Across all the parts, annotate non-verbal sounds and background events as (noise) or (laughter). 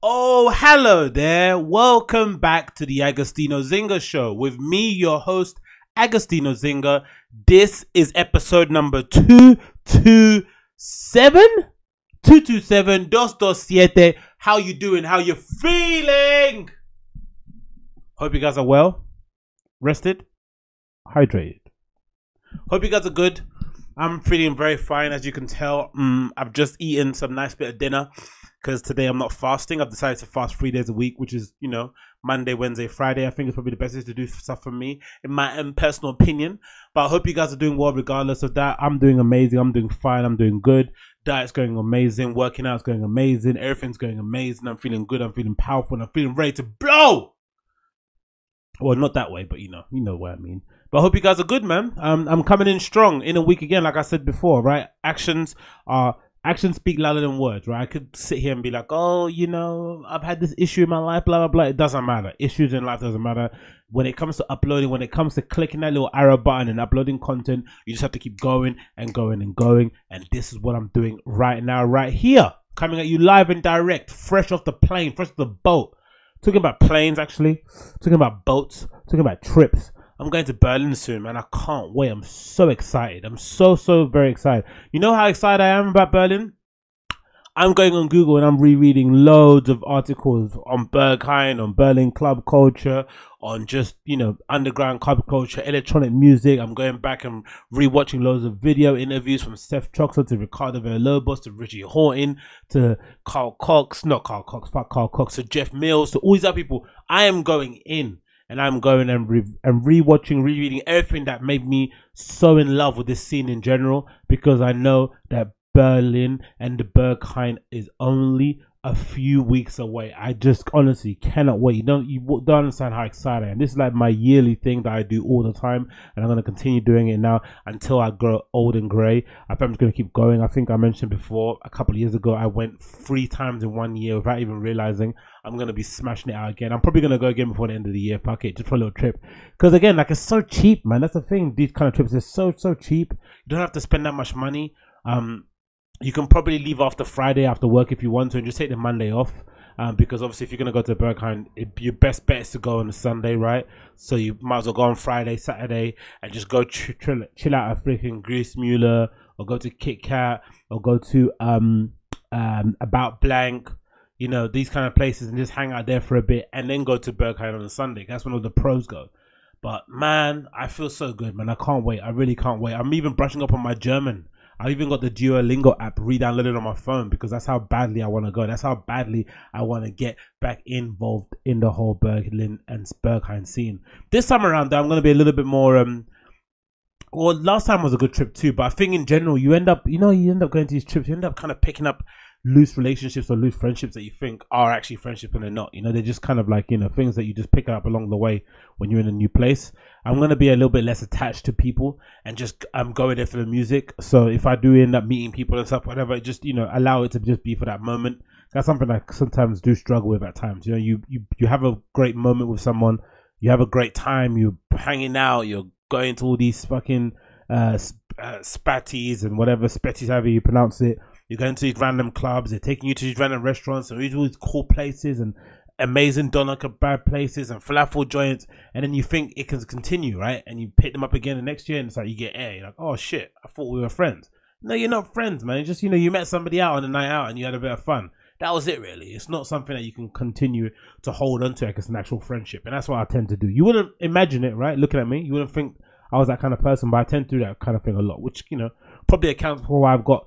Oh, hello there. Welcome back to the Agostinho Zinga Show with me, your host, Agostinho Zinga. This is episode number 227? 227, dos dos siete. How you doing? How you feeling? Hope you guys are well, rested, hydrated. Hope you guys are good. I'm feeling very fine, as you can tell. Mm, I've just eaten some nice bit of dinner because today I'm not fasting. I've decided to fast three days a week, which is, you know, Monday, Wednesday, Friday. I think it's probably the best to do stuff for me, in my own personal opinion. But I hope you guys are doing well regardless of that. I'm doing amazing. I'm doing fine. I'm doing good. Diet's going amazing. Working out's going amazing. Everything's going amazing. I'm feeling good. I'm feeling powerful. And I'm feeling ready to blow. Well, not that way, but you know, you know what I mean. But I hope you guys are good, man. Um, I'm coming in strong in a week again, like I said before, right? Actions are actions speak louder than words, right? I could sit here and be like, oh, you know, I've had this issue in my life, blah blah blah. It doesn't matter. Issues in life doesn't matter. When it comes to uploading, when it comes to clicking that little arrow button and uploading content, you just have to keep going and going and going. And this is what I'm doing right now, right here, coming at you live and direct, fresh off the plane, fresh off the boat. Talking about planes, actually. Talking about boats. Talking about trips. I'm going to Berlin soon, man. I can't wait. I'm so excited. I'm so, so very excited. You know how excited I am about Berlin? I'm going on Google and I'm rereading loads of articles on Berghain, on Berlin club culture, on just, you know, underground club culture, electronic music. I'm going back and rewatching loads of video interviews from Seth Troxler to Ricardo Villalobos to Richie Hawtin to Carl Cox, not Carl Cox, fuck Carl Cox, to Jeff Mills, to all these other people. I am going in and I'm going and re- and rewatching, rereading everything that made me so in love with this scene in general because I know that Berlin and the Berghain is only a few weeks away. I just honestly cannot wait. You don't you don't understand how excited I am. This is like my yearly thing that I do all the time, and I'm gonna continue doing it now until I grow old and grey. I think I'm just gonna keep going. I think I mentioned before a couple of years ago I went three times in one year without even realizing I'm gonna be smashing it out again. I'm probably gonna go again before the end of the year. Fuck it, just for a little trip. Because again, like it's so cheap, man. That's the thing. These kind of trips are so so cheap. You don't have to spend that much money. Um, you can probably leave after Friday after work if you want to, and just take the Monday off. Um, because obviously, if you're gonna go to Berghain, it, your best bet is to go on a Sunday, right? So you might as well go on Friday, Saturday, and just go ch- chill, chill out at freaking Griessmühle, or go to Kit Kat, or go to um um About Blank, you know these kind of places, and just hang out there for a bit, and then go to Berghain on a Sunday. That's when all the pros go. But man, I feel so good, man. I can't wait. I really can't wait. I'm even brushing up on my German. I even got the Duolingo app re-downloaded on my phone because that's how badly I want to go. That's how badly I want to get back involved in the whole Berlin and Berghain scene. This time around, though, I'm going to be a little bit more. Um, well, last time was a good trip too, but I think in general, you end up, you know, you end up going to these trips, you end up kind of picking up loose relationships or loose friendships that you think are actually friendship and they're not. You know, they're just kind of like, you know, things that you just pick up along the way when you're in a new place. I'm going to be a little bit less attached to people and just I'm going there for the music. So if I do end up meeting people and stuff, whatever, just, you know, allow it to just be for that moment. That's something I sometimes do struggle with at times. You know, you, you, you have a great moment with someone, you have a great time, you're hanging out, you're going to all these fucking, uh, uh spatties and whatever, spatties, however you pronounce it you're going to these random clubs. They're taking you to these random restaurants and these all these cool places and amazing doner kebab places and falafel joints. And then you think it can continue, right? And you pick them up again the next year, and it's like you get air. You're like, oh shit, I thought we were friends. No, you're not friends, man. It's just you know you met somebody out on a night out and you had a bit of fun. That was it, really. It's not something that you can continue to hold onto like it's an actual friendship, and that's what I tend to do. You wouldn't imagine it, right? Looking at me, you wouldn't think I was that kind of person, but I tend to do that kind of thing a lot, which you know probably accounts for why I've got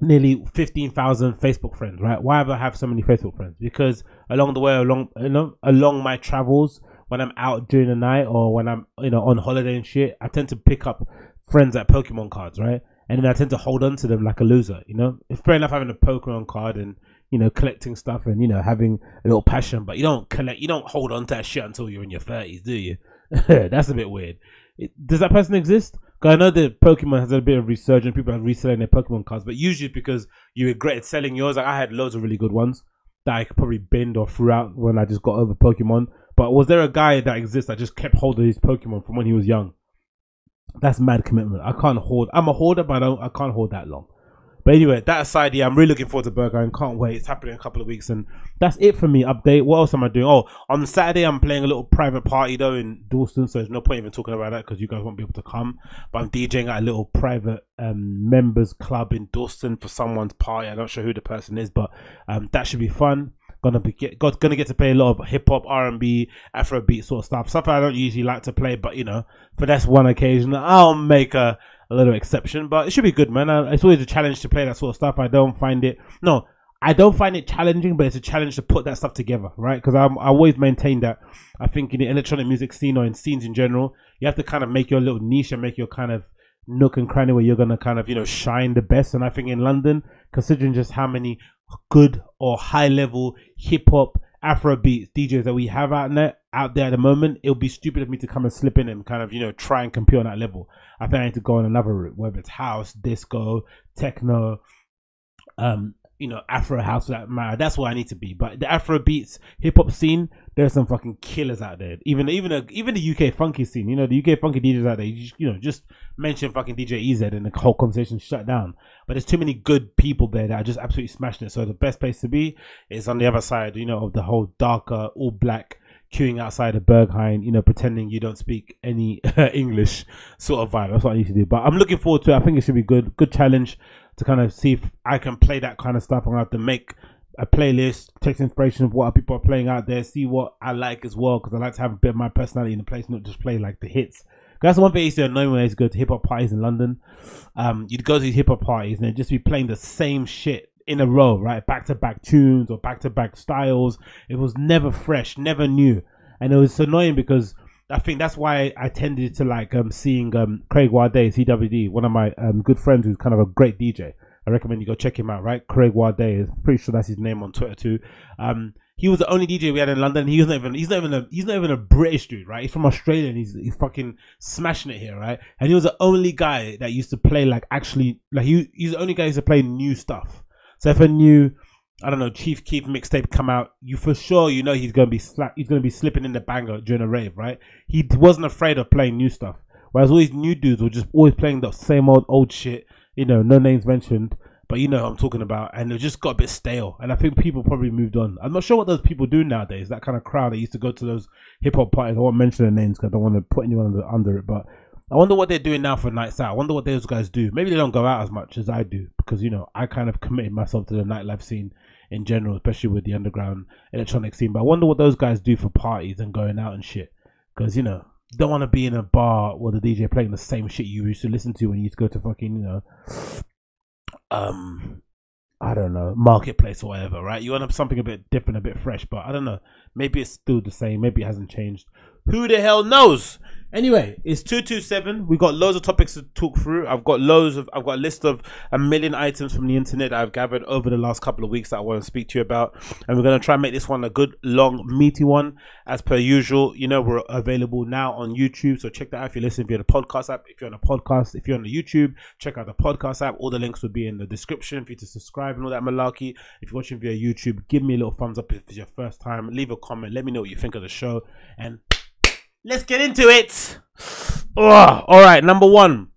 nearly 15,000 Facebook friends, right? Why have I have so many Facebook friends? Because along the way, along, you know, along my travels, when I'm out during the night or when I'm, you know, on holiday and shit, I tend to pick up friends at Pokemon cards, right? And then I tend to hold on to them like a loser, you know? It's fair enough having a Pokemon card and, you know, collecting stuff and, you know, having a little passion, but you don't collect, you don't hold on to that shit until you're in your 30s, do you? (laughs) That's a bit weird. It, does that person exist? I know that Pokemon has a bit of resurgence. People are reselling their Pokemon cards, but usually because you regretted selling yours. Like I had loads of really good ones that I could probably bend or threw out when I just got over Pokemon. But was there a guy that exists that just kept holding his Pokemon from when he was young? That's mad commitment. I can't hold. I'm a hoarder, but I don't. I can't hold that long. But anyway, that aside, yeah, I'm really looking forward to Berghain Can't wait. It's happening in a couple of weeks, and that's it for me. Update. What else am I doing? Oh, on Saturday, I'm playing a little private party though in Dalston, so there's no point even talking about that because you guys won't be able to come. But I'm DJing at a little private um, members club in Dalston for someone's party. I'm not sure who the person is, but um, that should be fun. Gonna be get, got, gonna get to play a lot of hip hop, R and B, Afrobeat sort of stuff. Stuff I don't usually like to play, but you know, for this one occasion, I'll make a a little exception, but it should be good, man. Uh, it's always a challenge to play that sort of stuff. I don't find it no, I don't find it challenging, but it's a challenge to put that stuff together, right? Because I always maintain that I think in the electronic music scene or in scenes in general, you have to kind of make your little niche and make your kind of nook and cranny where you're gonna kind of you know shine the best. And I think in London, considering just how many good or high level hip hop Afrobeat DJs that we have out there out there at the moment, it would be stupid of me to come and slip in and kind of you know try and compete on that level. I think I need to go on another route, whether it's house, disco, techno, um, you know, Afro house for that matter. That's where I need to be. But the Afro beats, hip hop scene, there's some fucking killers out there. Even even a, even the UK funky scene, you know, the UK funky DJs out there. You, just, you know, just mention fucking DJ EZ and the whole conversation shut down. But there's too many good people there that are just absolutely smashing it. So the best place to be is on the other side, you know, of the whole darker, all black queuing outside of Berghain, you know, pretending you don't speak any (laughs) English sort of vibe. That's what I need to do. But I'm looking forward to it. I think it should be good. Good challenge to kind of see if I can play that kind of stuff. I'm gonna have to make a playlist, take inspiration of what people are playing out there, see what I like as well, because I like to have a bit of my personality in the place, not just play like the hits. That's one thing I used to annoy when I used to go to hip hop parties in London. Um, you'd go to these hip hop parties and they'd just be playing the same shit in a row, right? Back to back tunes or back to back styles. It was never fresh, never new. And it was annoying because I think that's why I tended to like um seeing um Craig Wade, CWD, one of my um good friends who's kind of a great DJ. I recommend you go check him out, right? Craig Wade is pretty sure that's his name on Twitter too. Um he was the only DJ we had in London. He was not even he's not even a he's not even a British dude, right? He's from Australia and he's he's fucking smashing it here, right? And he was the only guy that used to play like actually like he he's the only guy who used to play new stuff. So if a new I don't know, Chief Keef mixtape come out, you for sure you know he's gonna be slap, he's gonna be slipping in the banger during a rave, right? He wasn't afraid of playing new stuff. Whereas all these new dudes were just always playing the same old old shit, you know, no names mentioned, but you know what I'm talking about, and it just got a bit stale. And I think people probably moved on. I'm not sure what those people do nowadays. That kind of crowd that used to go to those hip hop parties. I won't mention their names because I don't want to put anyone under, under it, but I wonder what they're doing now for nights out. I wonder what those guys do. Maybe they don't go out as much as I do because you know I kind of committed myself to the nightlife scene in general, especially with the underground electronic scene. But I wonder what those guys do for parties and going out and shit. Because, you know, don't want to be in a bar where the DJ playing the same shit you used to listen to when you used to go to fucking, you know, um, I don't know, marketplace or whatever, right? You want something a bit different, a bit fresh, but I don't know. Maybe it's still the same. Maybe it hasn't changed. Who the hell knows? Anyway, it's two two seven. We've got loads of topics to talk through. I've got loads of. I've got a list of a million items from the internet that I've gathered over the last couple of weeks that I want to speak to you about, and we're gonna try and make this one a good, long, meaty one. As per usual, you know we're available now on YouTube, so check that out if you're listening via the podcast app. If you're on a podcast, if you're on the YouTube, check out the podcast app. All the links will be in the description for you to subscribe and all that malarkey. If you're watching via YouTube, give me a little thumbs up if it's your first time. Leave a comment. Let me know what you think of the show and Let's get into it. Oh, all right, number one,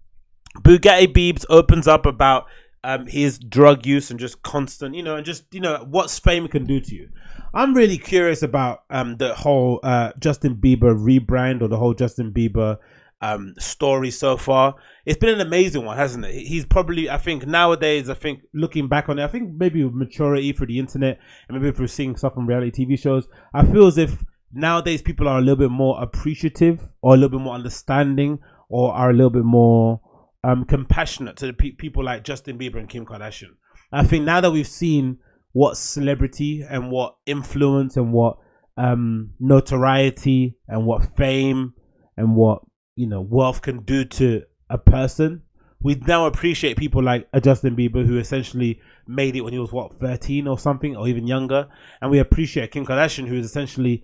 Bugatti Biebs opens up about um, his drug use and just constant, you know, and just you know what fame can do to you. I'm really curious about um, the whole uh, Justin Bieber rebrand or the whole Justin Bieber um, story so far. It's been an amazing one, hasn't it? He's probably, I think, nowadays, I think, looking back on it, I think maybe with maturity through the internet and maybe through seeing stuff on reality TV shows, I feel as if nowadays people are a little bit more appreciative or a little bit more understanding or are a little bit more um, compassionate to the pe- people like Justin Bieber and Kim Kardashian. I think now that we've seen what celebrity and what influence and what um, notoriety and what fame and what you know wealth can do to a person, we now appreciate people like Justin Bieber who essentially made it when he was what 13 or something or even younger, and we appreciate Kim Kardashian who is essentially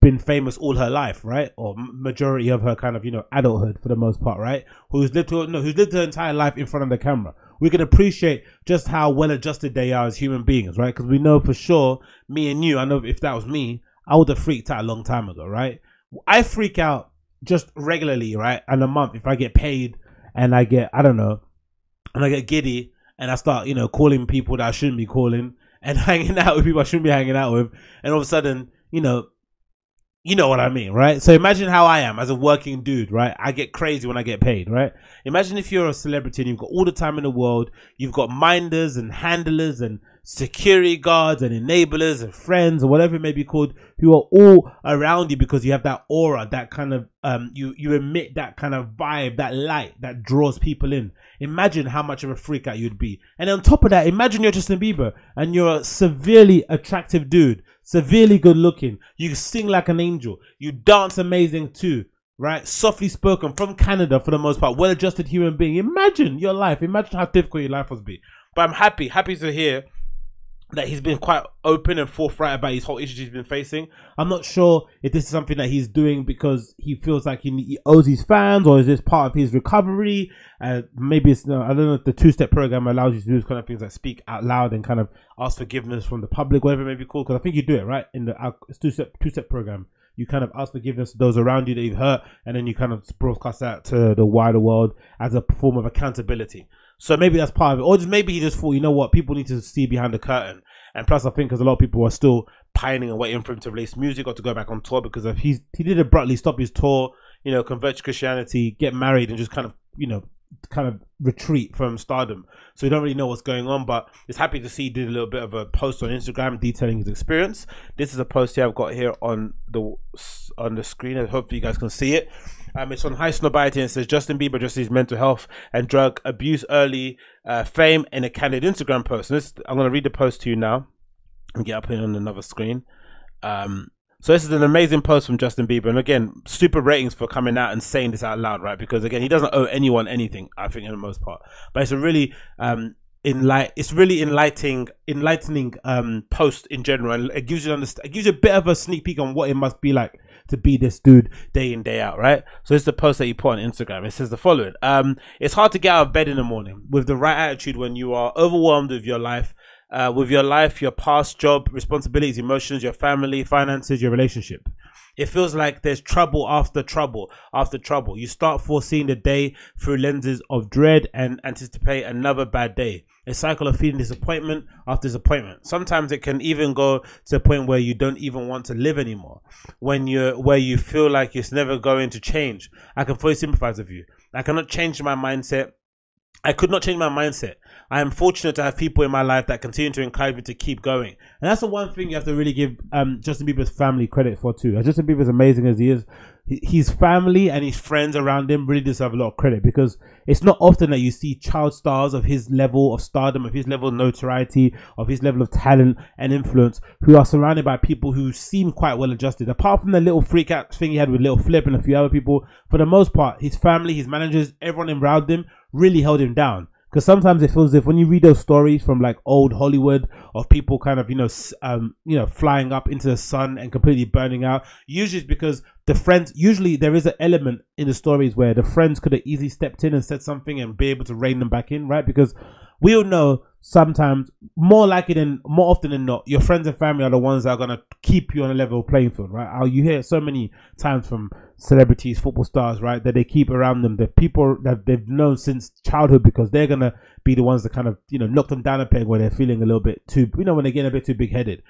been famous all her life, right? Or majority of her kind of you know adulthood for the most part, right? Who's lived her, no, who's lived her entire life in front of the camera. We can appreciate just how well adjusted they are as human beings, right? Because we know for sure, me and you, I know if that was me, I would have freaked out a long time ago, right? I freak out just regularly, right? And a month if I get paid and I get I don't know, and I get giddy and I start, you know, calling people that I shouldn't be calling and (laughs) hanging out with people I shouldn't be hanging out with, and all of a sudden, you know, you know what I mean, right? So imagine how I am as a working dude, right? I get crazy when I get paid, right? Imagine if you're a celebrity and you've got all the time in the world, you've got minders and handlers and security guards and enablers and friends or whatever it may be called who are all around you because you have that aura that kind of um you you emit that kind of vibe that light that draws people in imagine how much of a freak out you'd be and on top of that imagine you're justin bieber and you're a severely attractive dude severely good looking you sing like an angel you dance amazing too right? Softly spoken from Canada for the most part, well adjusted human being. Imagine your life. Imagine how difficult your life must be. But I'm happy, happy to hear that he's been quite open and forthright about his whole issues he's been facing. I'm not sure if this is something that he's doing because he feels like he, he owes his fans, or is this part of his recovery? Uh, maybe it's no, I don't know. If the two step program allows you to do this kind of things like speak out loud and kind of ask forgiveness from the public, whatever it may be called. Because I think you do it right in the uh, two step two step program. You kind of ask forgiveness to those around you that you've hurt, and then you kind of broadcast that to the wider world as a form of accountability. So maybe that's part of it, or just maybe he just thought, you know what, people need to see behind the curtain. And plus, I think because a lot of people are still pining and waiting for him to release music or to go back on tour because if he's he did abruptly stop his tour, you know, convert to Christianity, get married, and just kind of you know kind of retreat from stardom. So we don't really know what's going on, but it's happy to see he did a little bit of a post on Instagram detailing his experience. This is a post here I've got here on the on the screen. and hopefully you guys can see it. Um, it's on Highsnobiety and it says Justin Bieber addresses his mental health and drug abuse early uh, fame in a candid Instagram post. This, I'm going to read the post to you now and get up here on another screen. Um, so this is an amazing post from Justin Bieber, and again, super ratings for coming out and saying this out loud, right? Because again, he doesn't owe anyone anything, I think, in the most part. But it's a really um, enlight it's really enlightening enlightening um post in general and it gives you it gives you a bit of a sneak peek on what it must be like to be this dude day in day out right so it's the post that you put on instagram it says the following um it's hard to get out of bed in the morning with the right attitude when you are overwhelmed with your life uh, with your life your past job responsibilities emotions your family finances your relationship it feels like there's trouble after trouble after trouble. You start foreseeing the day through lenses of dread and anticipate another bad day. A cycle of feeling disappointment after disappointment. Sometimes it can even go to a point where you don't even want to live anymore. When you're where you feel like it's never going to change. I can fully sympathize with you. I cannot change my mindset. I could not change my mindset. I am fortunate to have people in my life that continue to encourage me to keep going. And that's the one thing you have to really give um, Justin Bieber's family credit for too. As Justin Bieber, as amazing as he is, his family and his friends around him really deserve a lot of credit because it's not often that you see child stars of his level of stardom, of his level of notoriety, of his level of talent and influence, who are surrounded by people who seem quite well adjusted. Apart from the little freak out thing he had with Little Flip and a few other people, for the most part, his family, his managers, everyone around him really held him down. Because sometimes it feels as if when you read those stories from like old Hollywood of people kind of you know um you know flying up into the sun and completely burning out, usually it's because the friends usually there is an element in the stories where the friends could have easily stepped in and said something and be able to rein them back in, right? Because we all know sometimes more likely than more often than not your friends and family are the ones that are going to keep you on a level playing field right? How you hear so many times from celebrities football stars right that they keep around them. The people that they've known since childhood because they're going to be the ones that kind of you know knock them down a peg when they're feeling a little bit too you know when they're getting a bit too big headed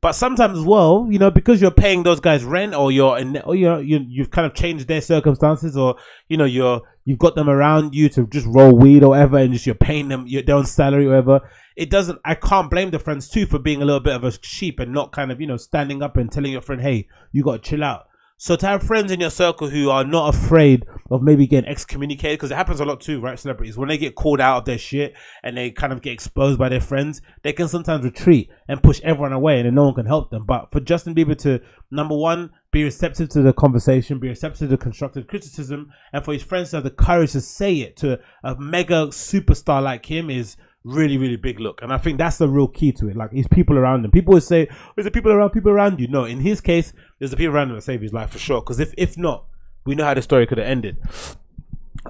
but sometimes as well, you know, because you're paying those guys rent, or you're in, or you're you you've kind of changed their circumstances, or you know you're you've got them around you to just roll weed or whatever, and just you're paying them your, own salary or whatever. It doesn't. I can't blame the friends too for being a little bit of a sheep and not kind of you know standing up and telling your friend, hey, you got to chill out. So to have friends in your circle who are not afraid of maybe getting excommunicated, because it happens a lot too, right? Celebrities, when they get called out of their shit and they kind of get exposed by their friends, they can sometimes retreat and push everyone away and then no one can help them. But for Justin Bieber to, number one, be receptive to the conversation, be receptive to constructive criticism, and for his friends to have the courage to say it to a mega superstar like him is really, really big look. And I think that's the real key to it. Like, it's people around him. People would say, "Is the people around people around you?" No, in his case, there's the people around him that save his life for sure. Because if if not, we know how the story could have ended.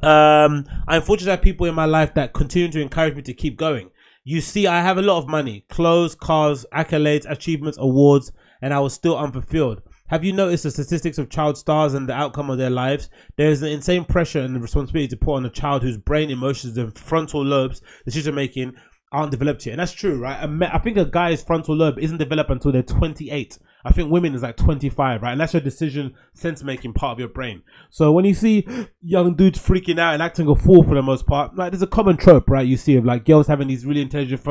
Um, I'm fortunate to have people in my life that continue to encourage me to keep going. You see, I have a lot of money, clothes, cars, accolades, achievements, awards, and I was still unfulfilled. Have you noticed the statistics of child stars and the outcome of their lives? There is an insane pressure and responsibility to put on a child whose brain, emotions, and frontal lobes, decision making, aren't developed yet. And that's true, right? I think a guy's frontal lobe isn't developed until they're 28. I think women is like 25, right? And that's your decision sense making part of your brain. So when you see young dudes freaking out and acting a fool for the most part, like there's a common trope, right? You see of like girls having these really intelligent,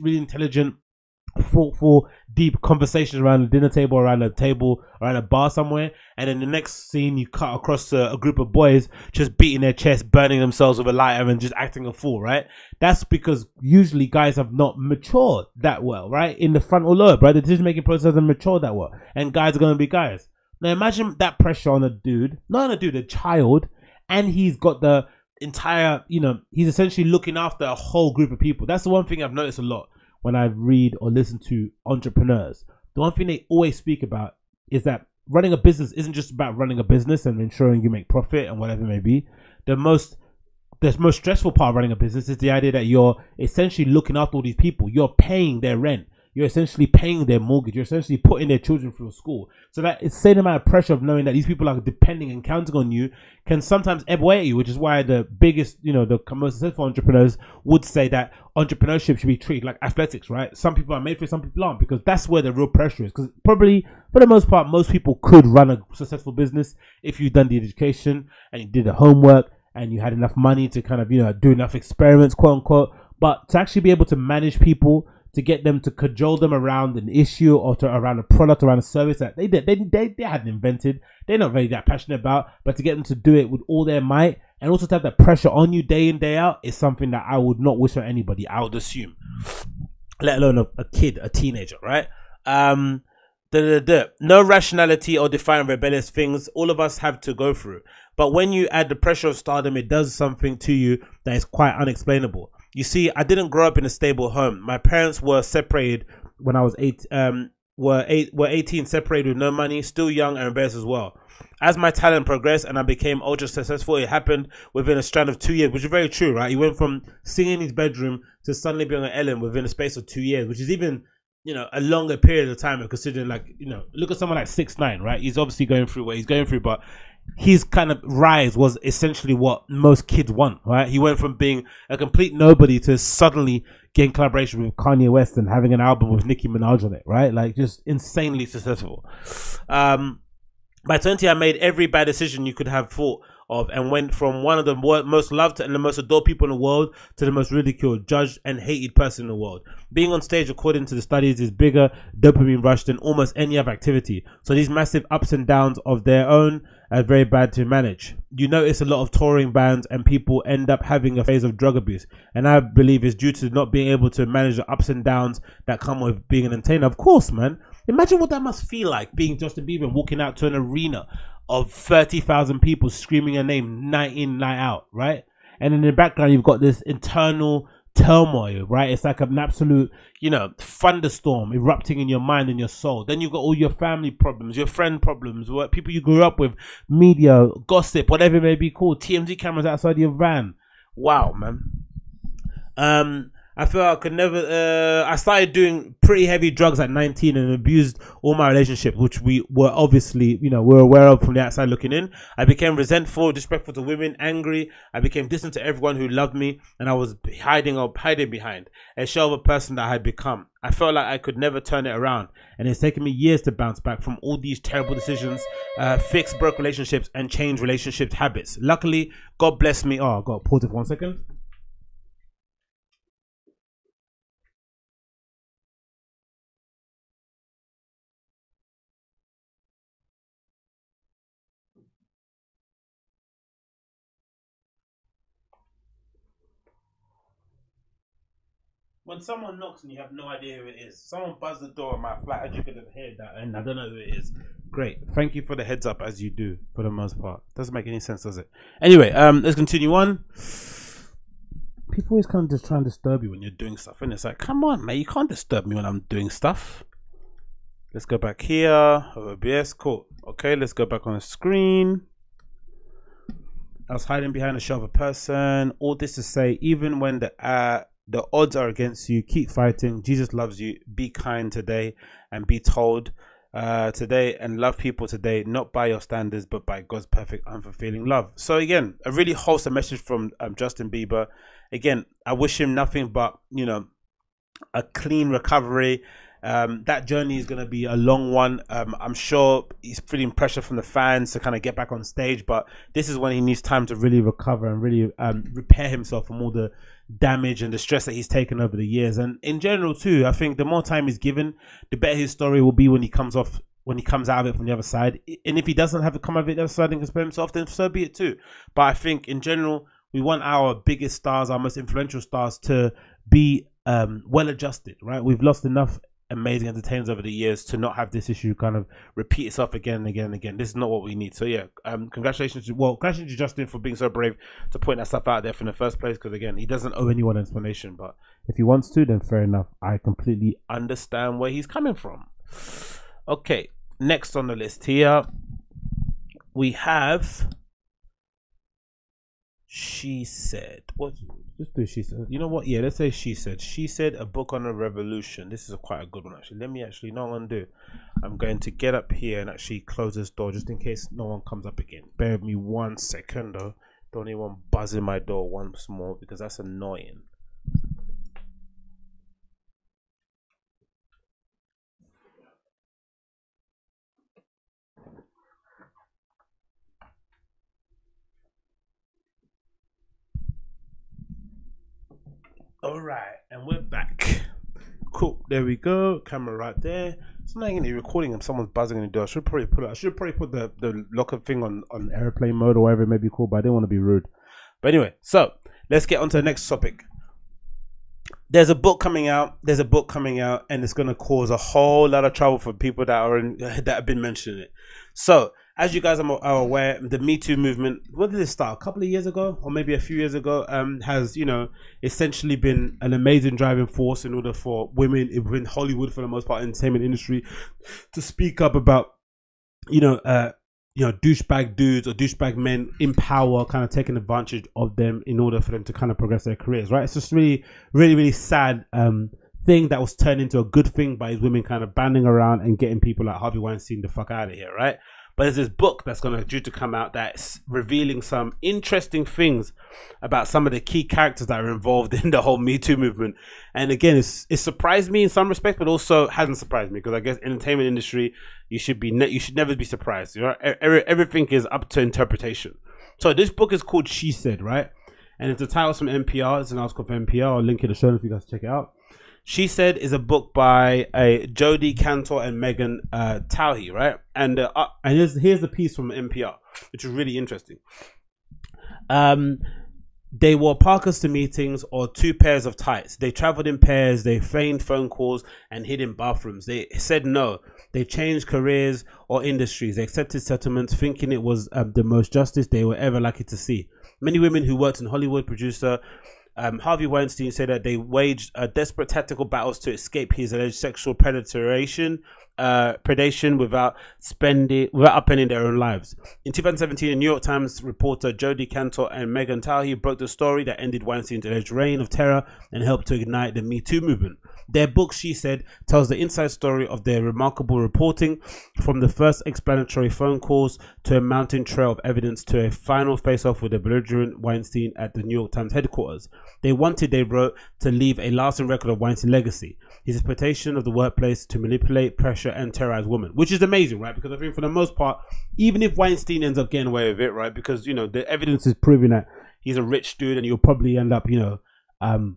really intelligent thoughtful, deep conversations around the dinner table, around a table, around a bar somewhere, and then the next scene you cut across a, a, group of boys just beating their chest, burning themselves with a lighter, and just acting a fool, right? That's because usually guys have not matured that well, right? In the frontal lobe, right? The decision making process hasn't matured that well, and guys are gonna be guys. Now imagine that pressure on a dude, not on a dude, a child, and he's got the entire, you know, he's essentially looking after a whole group of people. That's the one thing I've noticed a lot when I read or listen to entrepreneurs, the one thing they always speak about is that running a business isn't just about running a business and ensuring you make profit and whatever it may be. The most the most stressful part of running a business is the idea that you're essentially looking after all these people. You're paying their rent you're essentially paying their mortgage. You're essentially putting their children through school. So that same amount of pressure of knowing that these people are depending and counting on you can sometimes ebb away at you, which is why the biggest, you know, the most successful entrepreneurs would say that entrepreneurship should be treated like athletics, right? Some people are made for it, some people aren't, because that's where the real pressure is. Because probably, for the most part, most people could run a successful business if you've done the education and you did the homework and you had enough money to kind of, you know, do enough experiments, quote unquote. But to actually be able to manage people to get them to cajole them around an issue or to around a product, around a service that they did, they, they, they hadn't invented. They're not really that passionate about, but to get them to do it with all their might and also to have that pressure on you day in, day out is something that I would not wish on anybody, I would assume, let alone a, a kid, a teenager, right? Um, the, the, no rationality or defiant rebellious things all of us have to go through. But when you add the pressure of stardom, it does something to you that is quite unexplainable. You see, I didn't grow up in a stable home. My parents were separated when I was eight. Um, were eight were 18 separated with no money still young and embarrassed as well as my talent progressed and i became ultra successful it happened within a strand of two years which is very true right he went from singing in his bedroom to suddenly being on ellen within a space of two years which is even you know a longer period of time considering like you know look at someone like six nine right he's obviously going through what he's going through but his kind of rise was essentially what most kids want, right? He went from being a complete nobody to suddenly getting collaboration with Kanye West and having an album with Nicki Minaj on it, right? Like just insanely successful. Um, by 20, I made every bad decision you could have thought of and went from one of the most loved and the most adored people in the world to the most ridiculed, judged, and hated person in the world. Being on stage, according to the studies, is bigger dopamine rush than almost any other activity. So these massive ups and downs of their own very bad to manage. You notice a lot of touring bands and people end up having a phase of drug abuse, and I believe it's due to not being able to manage the ups and downs that come with being an entertainer. Of course, man. Imagine what that must feel like being Justin Bieber walking out to an arena of 30,000 people screaming your name night in, night out, right? And in the background, you've got this internal turmoil, right? It's like an absolute, you know, thunderstorm erupting in your mind and your soul. Then you've got all your family problems, your friend problems, what people you grew up with, media, gossip, whatever it may be called, TMZ cameras outside your van. Wow, man. Um, I feel I could never. Uh, I started doing pretty heavy drugs at 19 and abused all my relationships, which we were obviously, you know, we're aware of from the outside looking in. I became resentful, disrespectful to women, angry. I became distant to everyone who loved me, and I was hiding or hiding behind a shell of a person that I had become. I felt like I could never turn it around, and it's taken me years to bounce back from all these terrible decisions, uh, fix broke relationships, and change relationship habits. Luckily, God bless me. Oh, I got pause it for one second. When someone knocks and you have no idea who it is, someone buzzed the door of my flat, as you could have heard that, and I don't know who it is. Great, thank you for the heads up, as you do for the most part. Doesn't make any sense, does it? Anyway, um, let's continue on. People always kind of just try and disturb you when you're doing stuff, and it's like, come on, man, you can't disturb me when I'm doing stuff. Let's go back here. OBS, cool. Okay, let's go back on the screen. I was hiding behind a shell of a person. All this to say, even when the uh, the odds are against you. Keep fighting. Jesus loves you. Be kind today and be told uh, today and love people today, not by your standards, but by God's perfect, unfulfilling love. So again, a really wholesome message from um, Justin Bieber. Again, I wish him nothing but you know a clean recovery. Um, that journey is going to be a long one. Um, I'm sure he's feeling pressure from the fans to kind of get back on stage, but this is when he needs time to really recover and really um, repair himself from all the damage and the stress that he's taken over the years. And in general, too, I think the more time he's given, the better his story will be when he comes off. When he comes out of it from the other side, and if he doesn't have to come out of it the other side and compare himself, then so be it too. But I think in general, we want our biggest stars, our most influential stars, to be um, well adjusted, right? We've lost enough amazing entertainers over the years to not have this issue kind of repeat itself again and again and again. This is not what we need. So yeah, um, congratulations. To, well, congratulations to Justin for being so brave to point that stuff out there from the first place. Because again, he doesn't owe anyone an explanation. But if he wants to, then fair enough. I completely understand where he's coming from. Okay, next on the list here we have. She said, "What?" Just do she said. You know what? Yeah, let's say she said. She said a book on a revolution. This is a quite a good one actually. Let me actually I'm gonna do. I'm going to get up here and actually close this door just in case no one comes up again. Bear with me one second though. Don't anyone buzz in my door once more because that's annoying. All right, and we're back. Cool. There we go. Camera right there. It's not even recording and someone's buzzing in the door. I should probably put. I should probably put the the locker thing on on airplane mode or whatever it may be called. But I didn't want to be rude. But anyway, so let's get on to the next topic. There's a book coming out. There's a book coming out, and it's going to cause a whole lot of trouble for people that are in, that have been mentioning it. So as you guys are aware, the Me Too movement, when did it start? A couple of years ago, or maybe a few years ago, um, has you know essentially been an amazing driving force in order for women in Hollywood, for the most part, entertainment industry, to speak up about you know uh, you know douchebag dudes or douchebag men in power, kind of taking advantage of them in order for them to kind of progress their careers. Right? It's just really, really, really sad. Um, thing that was turned into a good thing by these women kind of banding around and getting people like Harvey Weinstein the fuck out of here, right? But there's this book that's going to due to come out that's revealing some interesting things about some of the key characters that are involved (laughs) in the whole Me Too movement. And again, it's it surprised me in some respects, but also hasn't surprised me because I guess entertainment industry you should be you should never be surprised. You know, Every, everything is up to interpretation. So this book is called She Said, right? And it's a title from NPR. It's an article from NPR. I'll link in the show if you guys check it out. She Said is a book by a Jodi Kantor and Megan uh, right? And uh, uh, and here's here's the piece from NPR, which is really interesting. Um, they wore parkas to meetings or two pairs of tights. They traveled in pairs. They feigned phone calls and hid in bathrooms. They said no. They changed careers or industries. They accepted settlements, thinking it was um, the most justice they were ever likely to see. Many women who worked in Hollywood, producer, um, Harvey Weinstein said that they waged uh, desperate tactical battles to escape his alleged sexual predation, uh, predation without spending without upending their own lives. In 2017, a New York Times reporter Jodi Kantor and Megan Twohey broke the story that ended Weinstein's alleged reign of terror and helped to ignite the Me Too movement. Their book, she said, tells the inside story of their remarkable reporting from the first explanatory phone calls to a mountain trail of evidence to a final face off with the belligerent Weinstein at the New York Times headquarters. They wanted, they wrote, to leave a lasting record of Weinstein's legacy, his exploitation of the workplace to manipulate, pressure, and terrorize women, which is amazing, right? Because I think for the most part, even if Weinstein ends up getting away with it, right? Because, you know, the evidence is proving that he's a rich dude and you'll probably end up, you know, um,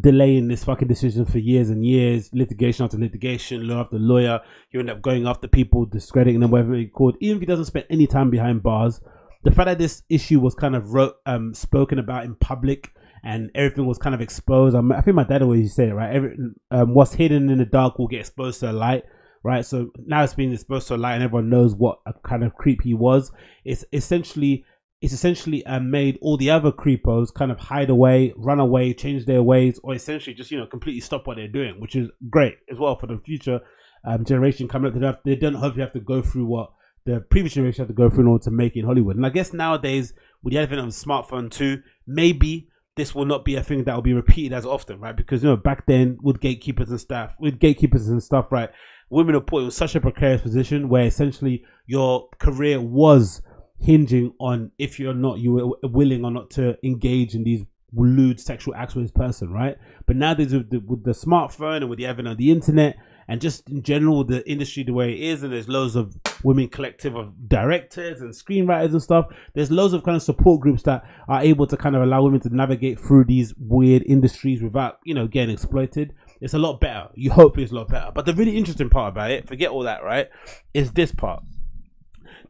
delaying this fucking decision for years and years, litigation after litigation, lawyer after lawyer. You end up going after people, discrediting them, whatever it's called. Even if he doesn't spend any time behind bars, the fact that this issue was kind of wrote, um, spoken about in public and everything was kind of exposed. I think my dad always said it, right? Every, um, what's hidden in the dark will get exposed to the light, right? So now it's being exposed to light and everyone knows what a kind of creep he was. It's essentially it's essentially uh, made all the other creepos kind of hide away, run away, change their ways, or essentially just you know completely stop what they're doing, which is great as well for the future um, generation coming up. They don't, they don't hopefully have to go through what the previous generation had to go through in order to make it in Hollywood. And I guess nowadays, with the advent of the smartphone too, maybe this will not be a thing that will be repeated as often, right? Because you know back then with gatekeepers and stuff, with gatekeepers and stuff, right? women are put in such a precarious position where essentially your career was hinging on if you're not you were willing or not to engage in these lewd sexual acts with this person, right? But now with the, with the smartphone and with the advent of the internet and just in general the industry the way it is, and there's loads of women collective of directors and screenwriters and stuff. There's loads of kind of support groups that are able to kind of allow women to navigate through these weird industries without you know getting exploited. It's a lot better. You hope it's a lot better. But the really interesting part about it, forget all that, right? Is this part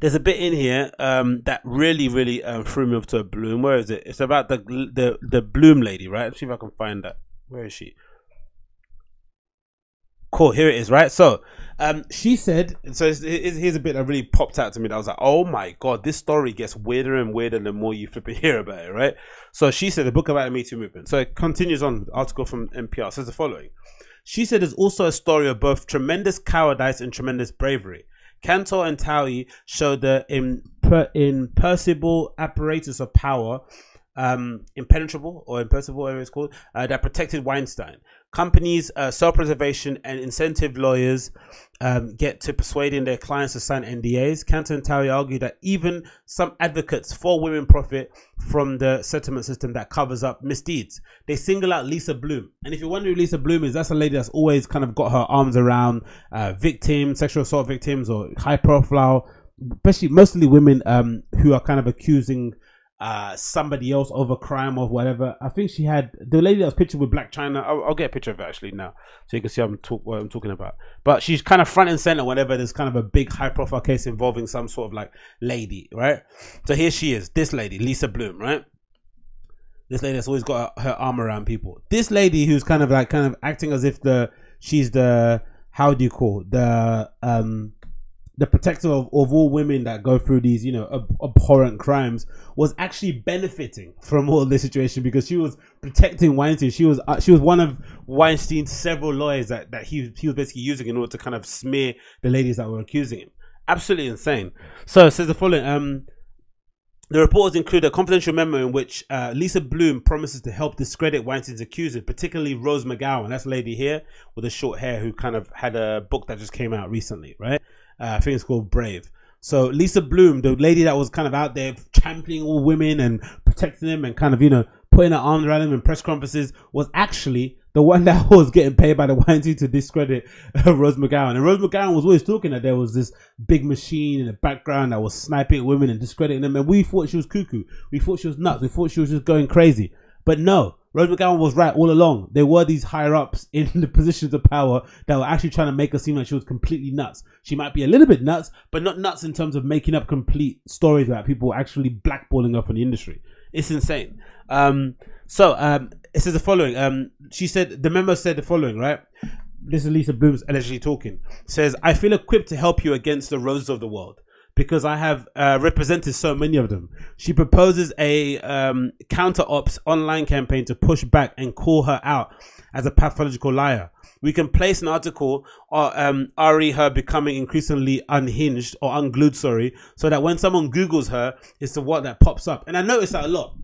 there's a bit in here um, that really, really um, threw me off to a bloom. Where is it? It's about the the the bloom lady, right? Let's see if I can find that. Where is she? Cool, here it is, right? So, um, she said, so it's, it's, here's a bit that really popped out to me. That I was like, oh my god, this story gets weirder and weirder the more you flip (laughs) hear about it, right? So she said, the book about the Me Too movement. So it continues on. The article from NPR says the following. She said, there's also a story of both tremendous cowardice and tremendous bravery. Kantor and Twohey show the imper- imperceptible apparatus of power, um, impenetrable or imperceptible, whatever it's called, uh, that protected Weinstein. Companies, uh, self-preservation, and incentive lawyers um, get to persuading their clients to sign NDAs. Kantor and Twohey argue that even some advocates for women profit from the settlement system that covers up misdeeds. They single out Lisa Bloom, and if you're wondering who Lisa Bloom is, that's a lady that's always kind of got her arms around uh, victims, sexual assault victims, or high-profile, especially mostly women um, who are kind of accusing uh, somebody else over crime or whatever. I think she had the lady that was pictured with Blac Chyna. I'll, I'll, get a picture of her actually now, so you can see I'm talk, what I'm talking about. But she's kind of front and center whenever there's kind of a big high profile case involving some sort of like lady, right? So here she is, this lady, Lisa Bloom, right? This lady that's always got her arm around people. This lady who's kind of like kind of acting as if the she's the how do you call the um the protector of, of all women that go through these, you know, ab- abhorrent crimes, was actually benefiting from all this situation because she was protecting Weinstein. She was uh, she was one of Weinstein's several lawyers that, that he he was basically using in order to kind of smear the ladies that were accusing him. Absolutely insane. So says the following. Um, the reports include a confidential memo in which uh, Lisa Bloom promises to help discredit Weinstein's accusers, particularly Rose McGowan. That's lady here with the short hair who kind of had a book that just came out recently, right? Uh, I think it's called Brave. So Lisa Bloom, the lady that was kind of out there championing all women and protecting them and kind of, you know, putting her arms around them in press conferences was actually the one (laughs) that was getting paid by the Weinstein to discredit (laughs) Rose McGowan. And Rose McGowan was always talking that there was this big machine in the background that was sniping women and discrediting them. And we thought she was cuckoo. We thought she was nuts. We thought she was just going crazy. But no, Rose McGowan was right all along. There were these higher ups in (laughs) the positions of power that were actually trying to make her seem like she was completely nuts. She might be a little bit nuts, but not nuts in terms of making up complete stories about people actually blackballing her from the industry. It's insane. Um, so um, it says the following. Um, she said the member said the following, right? This is Lisa Bloom's allegedly talking. Says, I feel equipped to help you against the roses of the world because I have uh, represented so many of them. She proposes a um, counter ops online campaign to push back and call her out as a pathological liar. We can place an article or um, re her becoming increasingly unhinged or unglued, sorry, so that when someone Googles her, it's the what that pops up. And I notice that a lot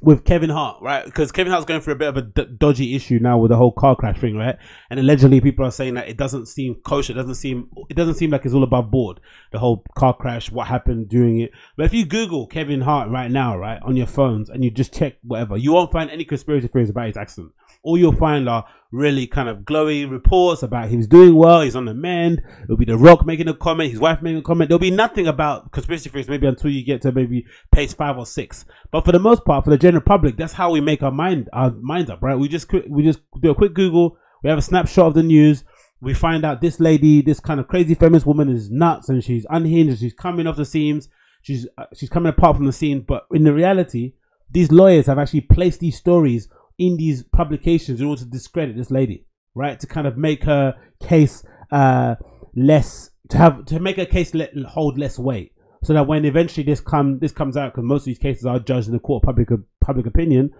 with Kevin Hart, right? Because Kevin Hart's going through a bit of a d- dodgy issue now with the whole car crash thing, right? And allegedly, people are saying that it doesn't seem kosher. It doesn't seem. It doesn't seem like it's all above board. The whole car crash, what happened during it. But if you Google Kevin Hart right now, right, on your phones, and you just check whatever, you won't find any conspiracy theories about his accident all you'll find are really kind of glowy reports about he's doing well, he's on the mend. It'll be The Rock making a comment, his wife making a comment. There'll be nothing about conspiracy theories maybe until you get to maybe page five or six. But for the most part, for the general public, that's how we make our mind our minds up, right? We just we just do a quick Google, we have a snapshot of the news. We find out this lady, this kind of crazy feminist woman, is nuts and she's unhinged. She's coming off the seams. She's uh, she's coming apart from the scene. But in the reality, these lawyers have actually placed these stories in these publications in order to discredit this lady, right? To kind of make her case uh, less to have to make her case let, hold less weight, so that when eventually this come this comes out, because most of these cases are judged in the court of public public opinion,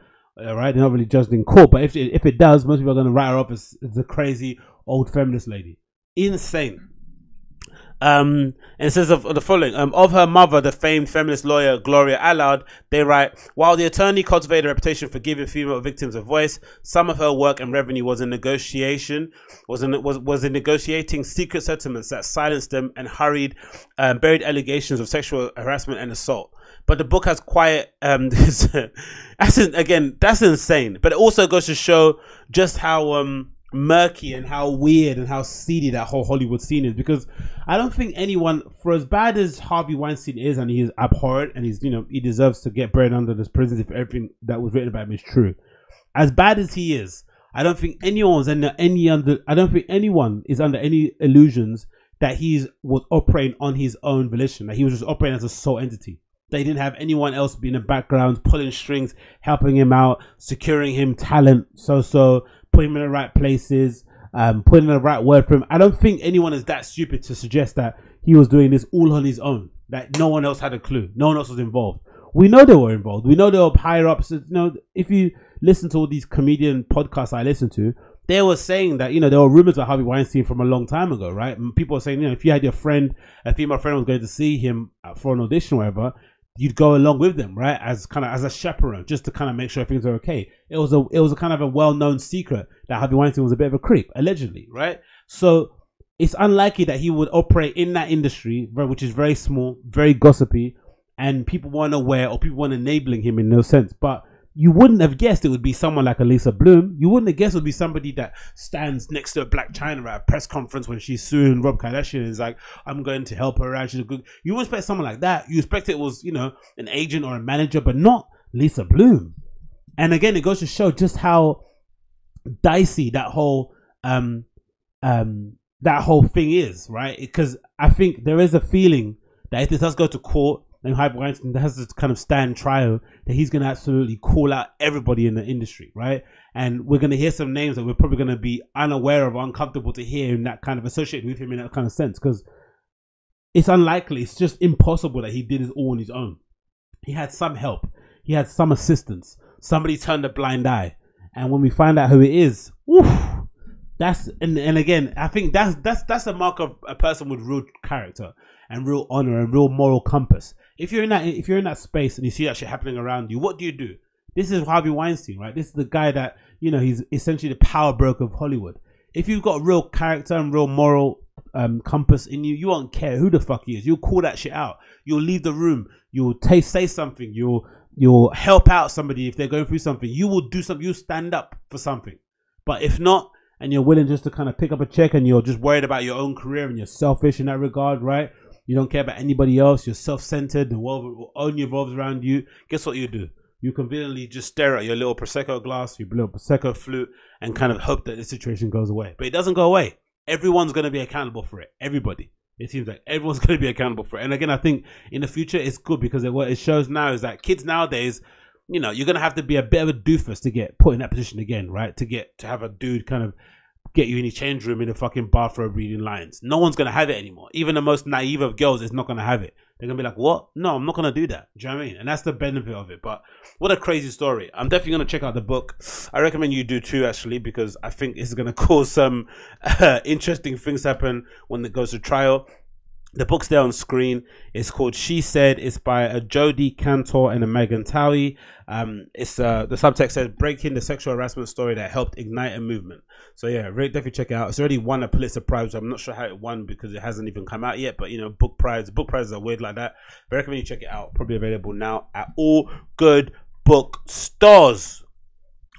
uh, right? They're not really judged in court, but if it, if it does, most people are going to write her up as, as a crazy old feminist lady. Insane. Um, and says of, of the following um, of her mother, the famed feminist lawyer Gloria Allred, they write While the attorney cultivated a reputation for giving female victims a voice, some of her work and revenue was in negotiation, was in, was, was in negotiating secret settlements that silenced them and hurried, um, buried allegations of sexual harassment and assault. But the book has quiet, um, (laughs) that's again, that's insane. But it also goes to show just how, um, murky and how weird and how seedy that whole Hollywood scene is because I don't think anyone, for as bad as Harvey Weinstein is and he's abhorrent and he's, you know, he deserves to get buried under this prison if everything that was written about him is true. As bad as he is, I don't think anyone's under any under, I don't think anyone is under any illusions that he was operating on his own volition, that he was just operating as a sole entity. They didn't have anyone else be in the background, pulling strings, helping him out, securing him talent, so so putting him in the right places, um, putting the right word for him. I don't think anyone is that stupid to suggest that he was doing this all on his own. That no one else had a clue. No one else was involved. We know they were involved. We know they were higher ups. You know, if you listen to all these comedian podcasts I listen to, they were saying that you know there were rumors about Harvey Weinstein from a long time ago, right? And people were saying you know if you had your friend, a female friend was going to see him for an audition or whatever, you'd go along with them, right? As kind of as a chaperone, just to kind of make sure things are okay. It was a it was a kind of a well known secret that Harvey Weinstein was a bit of a creep, allegedly, right? So it's unlikely that he would operate in that industry, which is very small, very gossipy, and people weren't aware or people weren't enabling him in no sense. But you wouldn't have guessed it would be someone like a Lisa Bloom. You wouldn't have guessed it would be somebody that stands next to a Blac Chyna at a press conference when she's suing Rob Kardashian and is like, I'm going to help her out. She's a good. You would expect someone like that. You expect it was, you know, an agent or a manager, but not Lisa Bloom. And again, it goes to show just how dicey that whole um um that whole thing is, right? Because I think there is a feeling that if this does go to court, and Harvey Weinstein has this kind of stand trial that he's going to absolutely call out everybody in the industry, right? And we're going to hear some names that we're probably going to be unaware of, uncomfortable to hear in that kind of associated with him in that kind of sense because it's unlikely, it's just impossible that he did it all on his own. He had some help, he had some assistance. Somebody turned a blind eye, and when we find out who it is, woof, that's and, and again, I think that's that's that's a mark of a person with real character and real honor and real moral compass if you're in that if you're in that space and you see that shit happening around you, what do you do? This is Harvey Weinstein, right? This is the guy that you know he's essentially the power broker of Hollywood. If you've got real character and real moral um, compass in you, you won't care who the fuck he is. You'll call that shit out. You'll leave the room. You'll taste, say something. You'll you'll help out somebody if they're going through something. You will do something. You'll stand up for something. But if not, and you're willing just to kind of pick up a check, and you're just worried about your own career and you're selfish in that regard, right? You don't care about anybody else. You're self-centered. The world only revolves around you. Guess what you do? You conveniently just stare at your little prosecco glass, your little prosecco flute, and kind of hope that the situation goes away. But it doesn't go away. Everyone's going to be accountable for it. Everybody. It seems like everyone's (laughs) going to be accountable for it. And again, I think in the future it's good because what it shows now is that kids nowadays, you know, you're to have to be a bit of a doofus to get put in that position again, right? To get to have a dude kind of get you in the change room in a fucking bathrobe reading lines. No one's gonna have it anymore. Even the most naive of girls is not gonna have it. They're gonna be like, "What? No, I'm not gonna do that." Do you know what I mean? And that's the benefit of it. But what a crazy story! I'm definitely gonna check out the book. I recommend you do too, actually, because I think it's gonna (laughs) cause some uh, (laughs) interesting things happen when it goes to trial the book's there on screen. It's called She Said. It's by a Jodi Kantor and a Megan Twohey. Um, it's uh, the subtext says breaking the sexual harassment story that helped ignite a movement. So yeah, really definitely check it out. It's already won a Pulitzer Prize. I'm not sure how it won because it hasn't even come out yet. But you know, book prize, book prizes are weird like that. I recommend you check it out. Probably available now at all good book stores.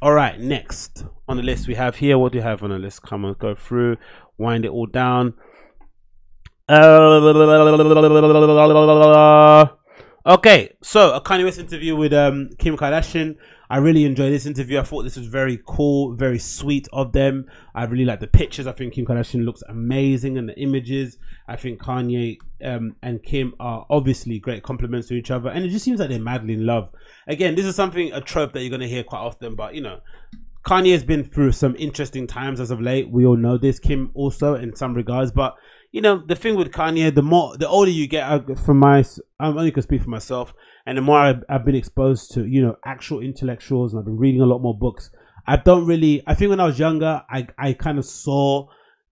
All right, next on the list we have here. What do you have on the list? Come on, go through, wind it all down. Uh, okay, so a Kanye West interview with um, Kim Kardashian. I really enjoyed this interview. I thought this was very cool, very sweet of them. I really like the pictures. I think Kim Kardashian looks amazing and the images. I think Kanye um, and Kim are obviously great compliments to each other, and it just seems like they're madly in love. Again, this is something a trope that you're going to hear quite often, but you know, Kanye has been through some interesting times as of late. We all know this. Kim also, in some regards, but you know, the thing with Kanye, the more, the older you get, I, from my, I'm only gonna speak for myself, and the more I've, I've, been exposed to, you know, actual intellectuals, and I've been reading a lot more books. I don't really, I think when I was younger, I, I kind of saw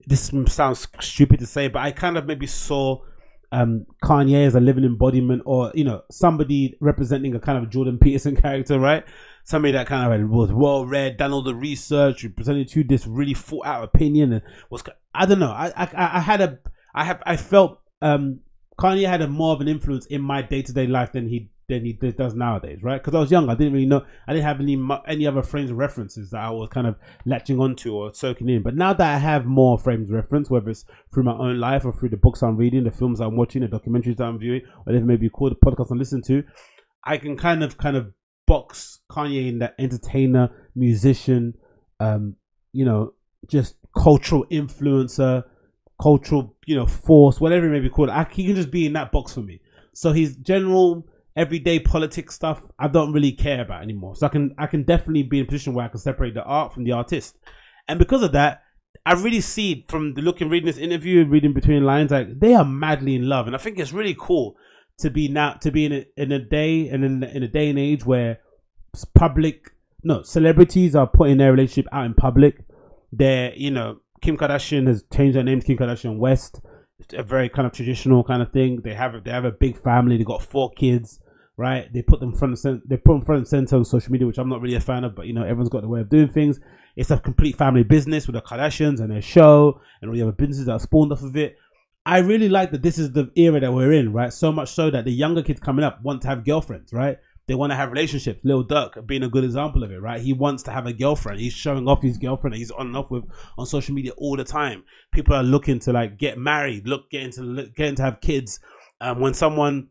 this sounds stupid to say, but I kind of maybe saw um, Kanye as a living embodiment, or you know, somebody representing a kind of Jordan Peterson (laughs) character, right? Somebody that kind of was well read, done all the research, presented to this really thought out opinion, and was I don't know. I I, I had a I have I felt um, Kanye had a more of an influence in my day to day life than he than he does nowadays, right? Because I was young, I didn't really know, I didn't have any any other frames of references that I was kind of latching onto or soaking in. But now that I have more frames of reference, whether it's through my own life or through the books I'm reading, the films I'm watching, the documentaries that I'm viewing, whatever maybe called the podcast I'm listening to, I can kind of kind of box Kanye in that entertainer, musician, um, you know, just cultural influencer, cultural, you know, force, whatever it may be called. I, he can just be in that box for me. So his general everyday politics stuff I don't really care about anymore. So I can I can definitely be in a position where I can separate the art from the artist. And because of that, I really see from the look and reading this interview, reading between lines, like they are madly in love, and I think it's really cool to be now to be in a in a day and in, in a day and age where public no celebrities are putting their relationship out in public. They're you know Kim Kardashian has changed her name to Kim Kardashian West. It's a very kind of traditional kind of thing. They have they have a big family. They got four kids right? They put them front and center, they put them front and center on social media, which I'm not really a fan of, but you know, everyone's got their way of doing things. It's a complete family business with the Kardashians and their show and all the other businesses that are spawned off of it. I really like that this is the era that we're in, right? So much so that the younger kids coming up want to have girlfriends, right? They want to have relationships. Lil Durk being a good example of it, right? He wants to have a girlfriend. He's showing off his girlfriend he's on and off with on social media all the time. People are looking to like get married, look, getting to getting to have kids. Um, when someone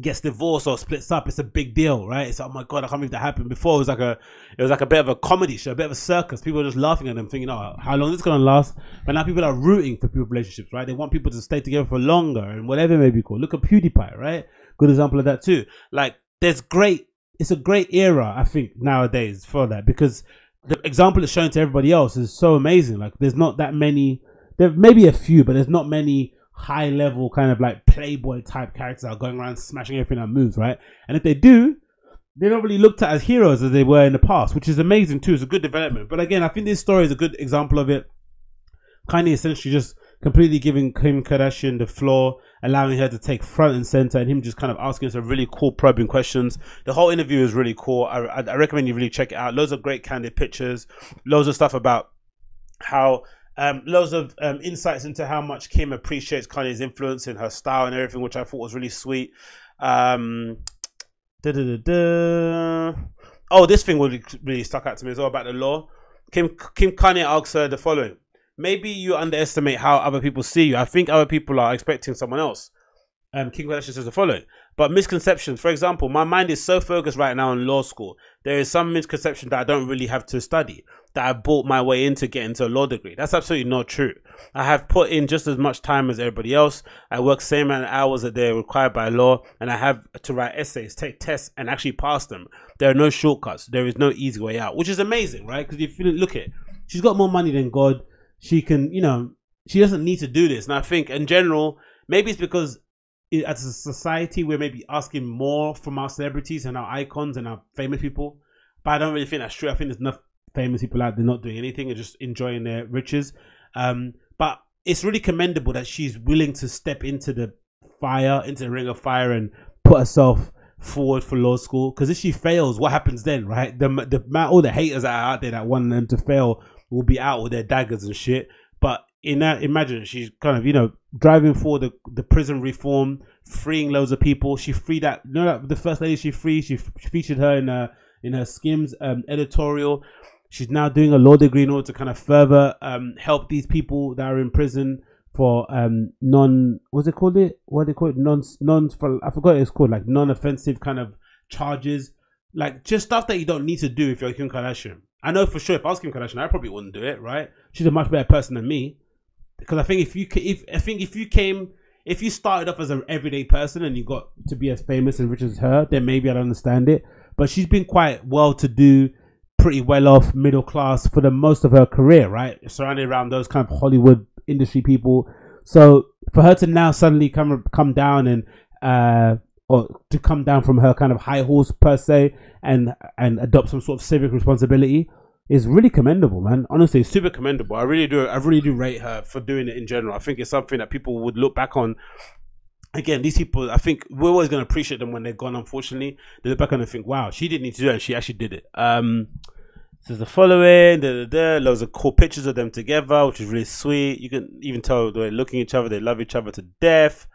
gets divorced or splits up, it's a big deal, right? It's oh my god, I can't believe that happened. Before it was like a it was like a bit of a comedy show, a bit of a circus. People were just laughing at them, thinking, oh, how long is this gonna last? But now people are rooting for people's relationships, right? They want people to stay together for longer and whatever it may be called. Look at PewDiePie, right? Good example of that too. Like there's great it's a great era, I think, nowadays for that because the example it's shown to everybody else is so amazing. Like there's not that many there may be a few, but there's not many high level kind of like playboy type characters are going around smashing everything that moves, right? And if they do, they're not really looked at as heroes as they were in the past, which is amazing too. It's a good development. But again, I think this story is a good example of it. Kind of essentially just completely giving Kim Kardashian the floor, allowing her to take front and center, and him just kind of asking some really cool probing questions. The whole interview is really cool. I, I, I recommend you really check it out. Loads of great candid pictures, loads of stuff about how um, loads of um, insights into how much Kim appreciates Kanye's influence in her style and everything, which I thought was really sweet. Um, oh, this thing really, really stuck out to me as well about the law. Kim Kim Kanye asks her the following: Maybe you underestimate how other people see you. I think other people are expecting someone else. Um, Kim Kardashian says the following: but misconceptions, for example, my mind is so focused right now on law school. There is some misconception that I don't really have to study, that I bought my way into getting to a law degree. That's absolutely not true. I have put in just as much time as everybody else. I work same amount of hours that they're required by law, and I have to write essays, take tests, and actually pass them. There are no shortcuts. There is no easy way out, which is amazing, right? Because if you look at, she's got more money than God. She can, you know, she doesn't need to do this. And I think in general, maybe it's because as a society we're maybe asking more from our celebrities and our icons and our famous people. But i don't really think that's true. I think there's enough famous people out there not doing anything and just enjoying their riches. Um, but it's really commendable that she's willing to step into the fire into the ring of fire and put herself forward for law school. Because if she fails what happens then right? The, the all the haters that are out there that want them to fail will be out with their daggers and shit in that, imagine she's kind of you know driving for the the prison reform, freeing loads of people. She freed that. You know that the first lady she freed. She, she featured her in her in her Skims um, editorial. She's now doing a law degree in order to kind of further um, help these people that are in prison for um, non what's it called it what they call it non non for I forgot it's called like non offensive kind of charges like just stuff that you don't need to do if you're Kim Kardashian. I know for sure if I was Kim Kardashian, I probably wouldn't do it. Right? She's a much better person than me because I think if you if I think if you came if you started off as an everyday person and you got to be as famous and rich as her, then maybe I'd understand it. But she's been quite well to do, pretty well off, middle class for the most of her career, right? Surrounded around those kind of Hollywood industry people. So for her to now suddenly come come down and uh or to come down from her kind of high horse per se and and adopt some sort of civic responsibility is really commendable, man. Honestly, super commendable. I really do. I really do rate her for doing it in general. I think it's something that people would look back on. Again, these people, I think we're always going to appreciate them when they're gone. Unfortunately, they look back and they think, "Wow, she didn't need to do it, she actually did it." Um, so the following, da, da, da, loads of cool pictures of them together, which is really sweet. You can even tell they're looking at each other, they love each other to death.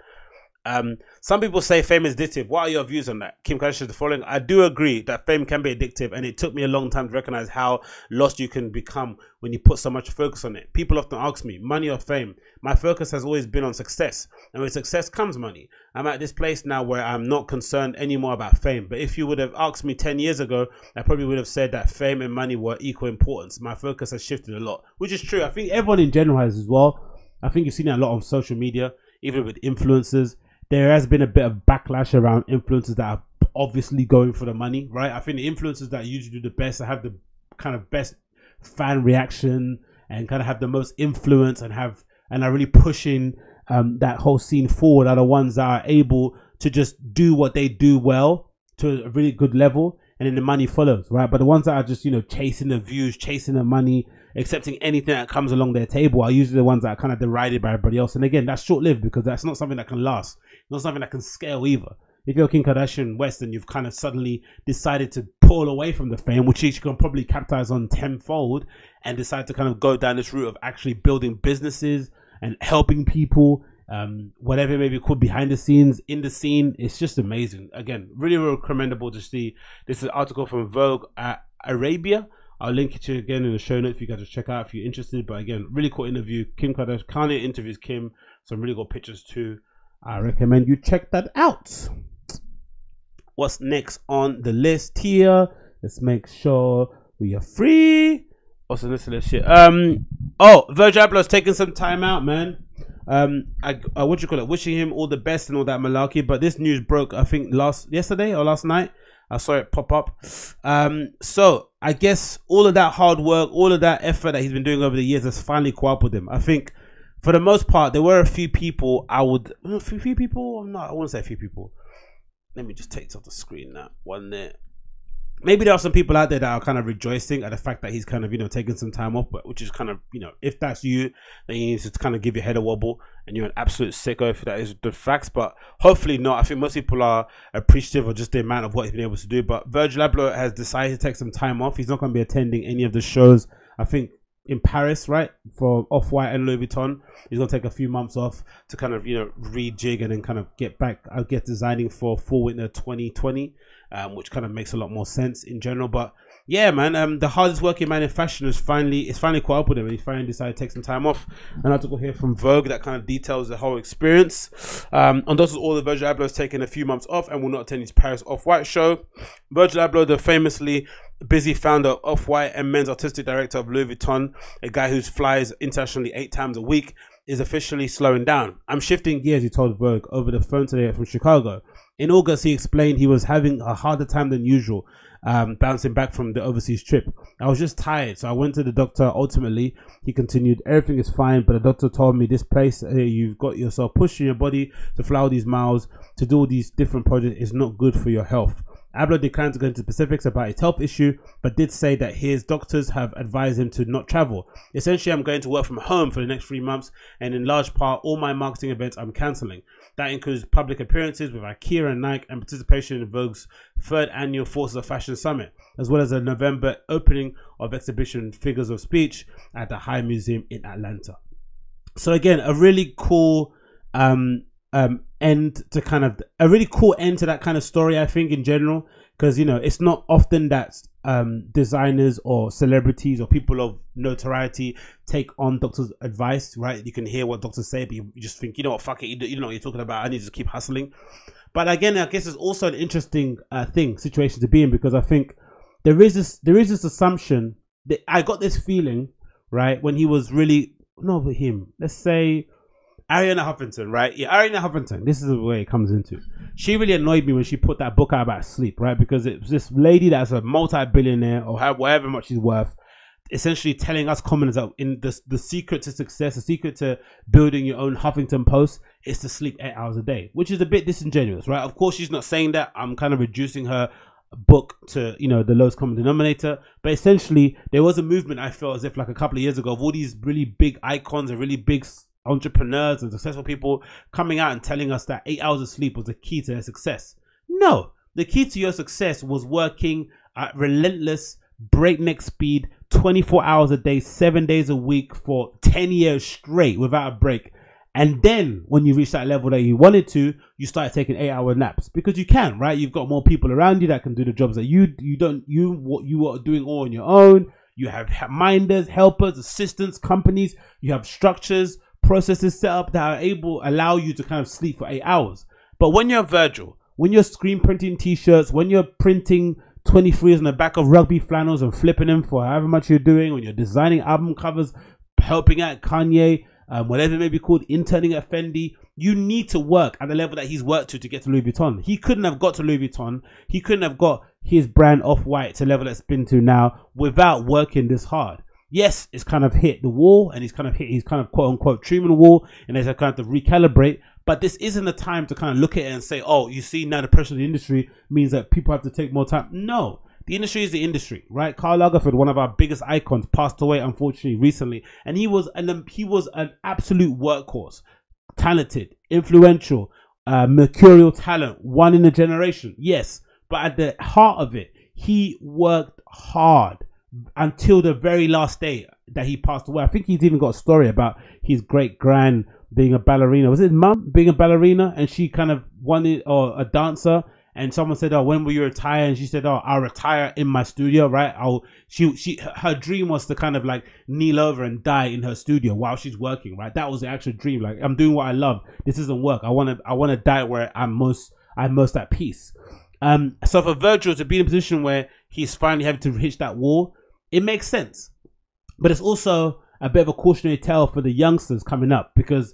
Um, some people say fame is addictive. What are your views on that? Kim Kardashian the following. I do agree that fame can be addictive, and it took me a long time to recognize how lost you can become when you put so much focus on it. People often ask me, money or fame? My focus has always been on success, and with success comes money. I'm at this place now where I'm not concerned anymore about fame. But if you would have asked me 10 years ago, I probably would have said that fame and money were equal importance. My focus has shifted a lot, which is true. I think everyone in general has as well. I think you've seen it a lot on social media, even with influencers there has been a bit of backlash around influencers that are obviously going for the money, right? I think the influencers that usually do the best, that have the kind of best fan reaction and kind of have the most influence and have and are really pushing um, that whole scene forward are the ones that are able to just do what they do well to a really good level and then the money follows, right? But the ones that are just, you know, chasing the views, chasing the money, accepting anything that comes along their table are usually the ones that are kind of derided by everybody else. And again, that's short lived because that's not something that can last, not something that can scale either. If you're Kim Kardashian West and you've kind of suddenly decided to pull away from the fame, which you can probably capitalize on tenfold, and decide to kind of go down this route of actually building businesses and helping people, um, whatever it may be called behind the scenes, in the scene, it's just amazing. Again, really, really commendable to see. This is an article from Vogue Arabia. I'll link it to you again in the show notes if you guys to check out if you're interested. But again, really cool interview. Kim Kardashian, Kanye interviews Kim. Some really good pictures too. I recommend you check that out. What's next on the list here? Let's make sure we are free. Listen to this shit. Um, oh, Virgil Abloh's taking some time out, man. Um, I, uh, what you call it? Wishing him all the best and all that malarkey. But this news broke, I think, last yesterday or last night. I saw it pop up. Um, so I guess all of that hard work, all of that effort that he's been doing over the years has finally up with him. I think for the most part, there were a few people I would, a few, few people, no, I wouldn't say a few people. Let me just take it off the screen now. One there maybe there are some people out there that are kind of rejoicing at the fact that he's kind of you know taking some time off but which is kind of you know if that's you then you need to kind of give your head a wobble and you're an absolute sicko if that is the facts but hopefully not. I think most people are appreciative of just the amount of what he's been able to do but virgil abloh has decided to take some time off. He's not going to be attending any of the shows. I think in Paris, right, for Off White and Louis Vuitton. He's gonna take a few months off to kind of you know rejig and then kind of get back. I guess designing for Fall Winter 2020 um, which kind of makes a lot more sense in general. But yeah, man, um, the hardest working man in fashion is finally is finally caught up with him, and he finally decided to take some time off. An article here from Vogue that kind of details the whole experience. Um, and those all the Virgil Abloh has taken a few months off and will not attend his Paris Off White show. Virgil Abloh, the famously busy founder of Off White and men's artistic director of Louis Vuitton, a guy who flies internationally eight times a week, is officially slowing down. I'm shifting gears, he told Vogue over the phone today from Chicago. In August, he explained he was having a harder time than usual, um, bouncing back from the overseas trip. I was just tired, so I went to the doctor. Ultimately, he continued, everything is fine, but the doctor told me this place uh, you've got yourself pushing your body to fly all these miles to do all these different projects is not good for your health. Abloh declined to go into specifics about his health issue, but did say that his doctors have advised him to not travel. Essentially, I'm going to work from home for the next three months, and in large part, all my marketing events I'm cancelling. That includes public appearances with IKEA and Nike and participation in Vogue's third annual Forces of Fashion Summit, as well as a November opening of exhibition Figures of Speech at the High Museum in Atlanta. So again, a really cool um, um, end to kind of a really cool end to that kind of story. I think in general, because you know it's not often that um, designers or celebrities or people of notoriety take on doctors' advice. Right? You can hear what doctors say, but you just think, you know what, fuck it, you, know what you're talking about. I need to keep hustling. But again, I guess it's also an interesting uh, thing situation to be in because I think there is this there is this assumption that I got this feeling right when he was really not with him. Let's say Arianna Huffington, right? Yeah, Arianna Huffington. This is the way it comes into. She really annoyed me when she put that book out about sleep, right? Because it was this lady that's a multi-billionaire or however much she's worth, essentially telling us commoners that in the the secret to success, the secret to building your own Huffington Post is to sleep eight hours a day, which is a bit disingenuous, right? Of course, she's not saying that. I'm kind of reducing her book to you know the lowest common denominator but essentially there was a movement i felt as if like a couple of years ago of all these really big icons and really big entrepreneurs and successful people coming out and telling us that eight hours of sleep was the key to their success no the key to your success was working at relentless breakneck speed 24 hours a day, seven days a week for 10 years straight without a break. And then when you reach that level that you wanted to, you start taking eight hour naps because you can, right? You've got more people around you that can do the jobs that you you don't you what you are doing all on your own. You have minders, helpers, assistants, companies. You have structures, processes set up that are able allow you to kind of sleep for eight hours. But when you're Virgil, when you're screen printing t-shirts, when you're printing 23s on the back of rugby flannels and flipping them for however much you're doing, when you're designing album covers, helping out Kanye, um, whatever it may be called, interning at Fendi, you need to work at the level that he's worked to to get to Louis Vuitton. He couldn't have got to Louis Vuitton. He couldn't have got his brand off white to level that's been to now without working this hard. Yes, it's kind of hit the wall and he's kind of hit his kind of quote unquote Truman wall and there's a kind of recalibrate. But this isn't the time to kind of look at it and say, oh, you see now the pressure of the industry means that people have to take more time. No, the industry is the industry, right? Karl Lagerfeld, one of our biggest icons, passed away unfortunately recently, and he was an he was an absolute workhorse, talented, influential, uh, mercurial talent, one in a generation. Yes, but at the heart of it, he worked hard until the very last day that he passed away. I think he's even got a story about his great grand being a ballerina. Was his mum being a ballerina and she kind of wanted or a dancer and someone said, "Oh, when will you retire?" And she said, "Oh, I'll retire in my studio, right? I'll." She she her dream was to kind of like kneel over and die in her studio while she's working, right? That was the actual dream. Like I'm doing what I love. This isn't work. I want to I want to die where I'm most I'm most at peace. Um, so for Virgil to be in a position where he's finally having to hitch that wall, it makes sense. But it's also a bit of a cautionary tale for the youngsters coming up because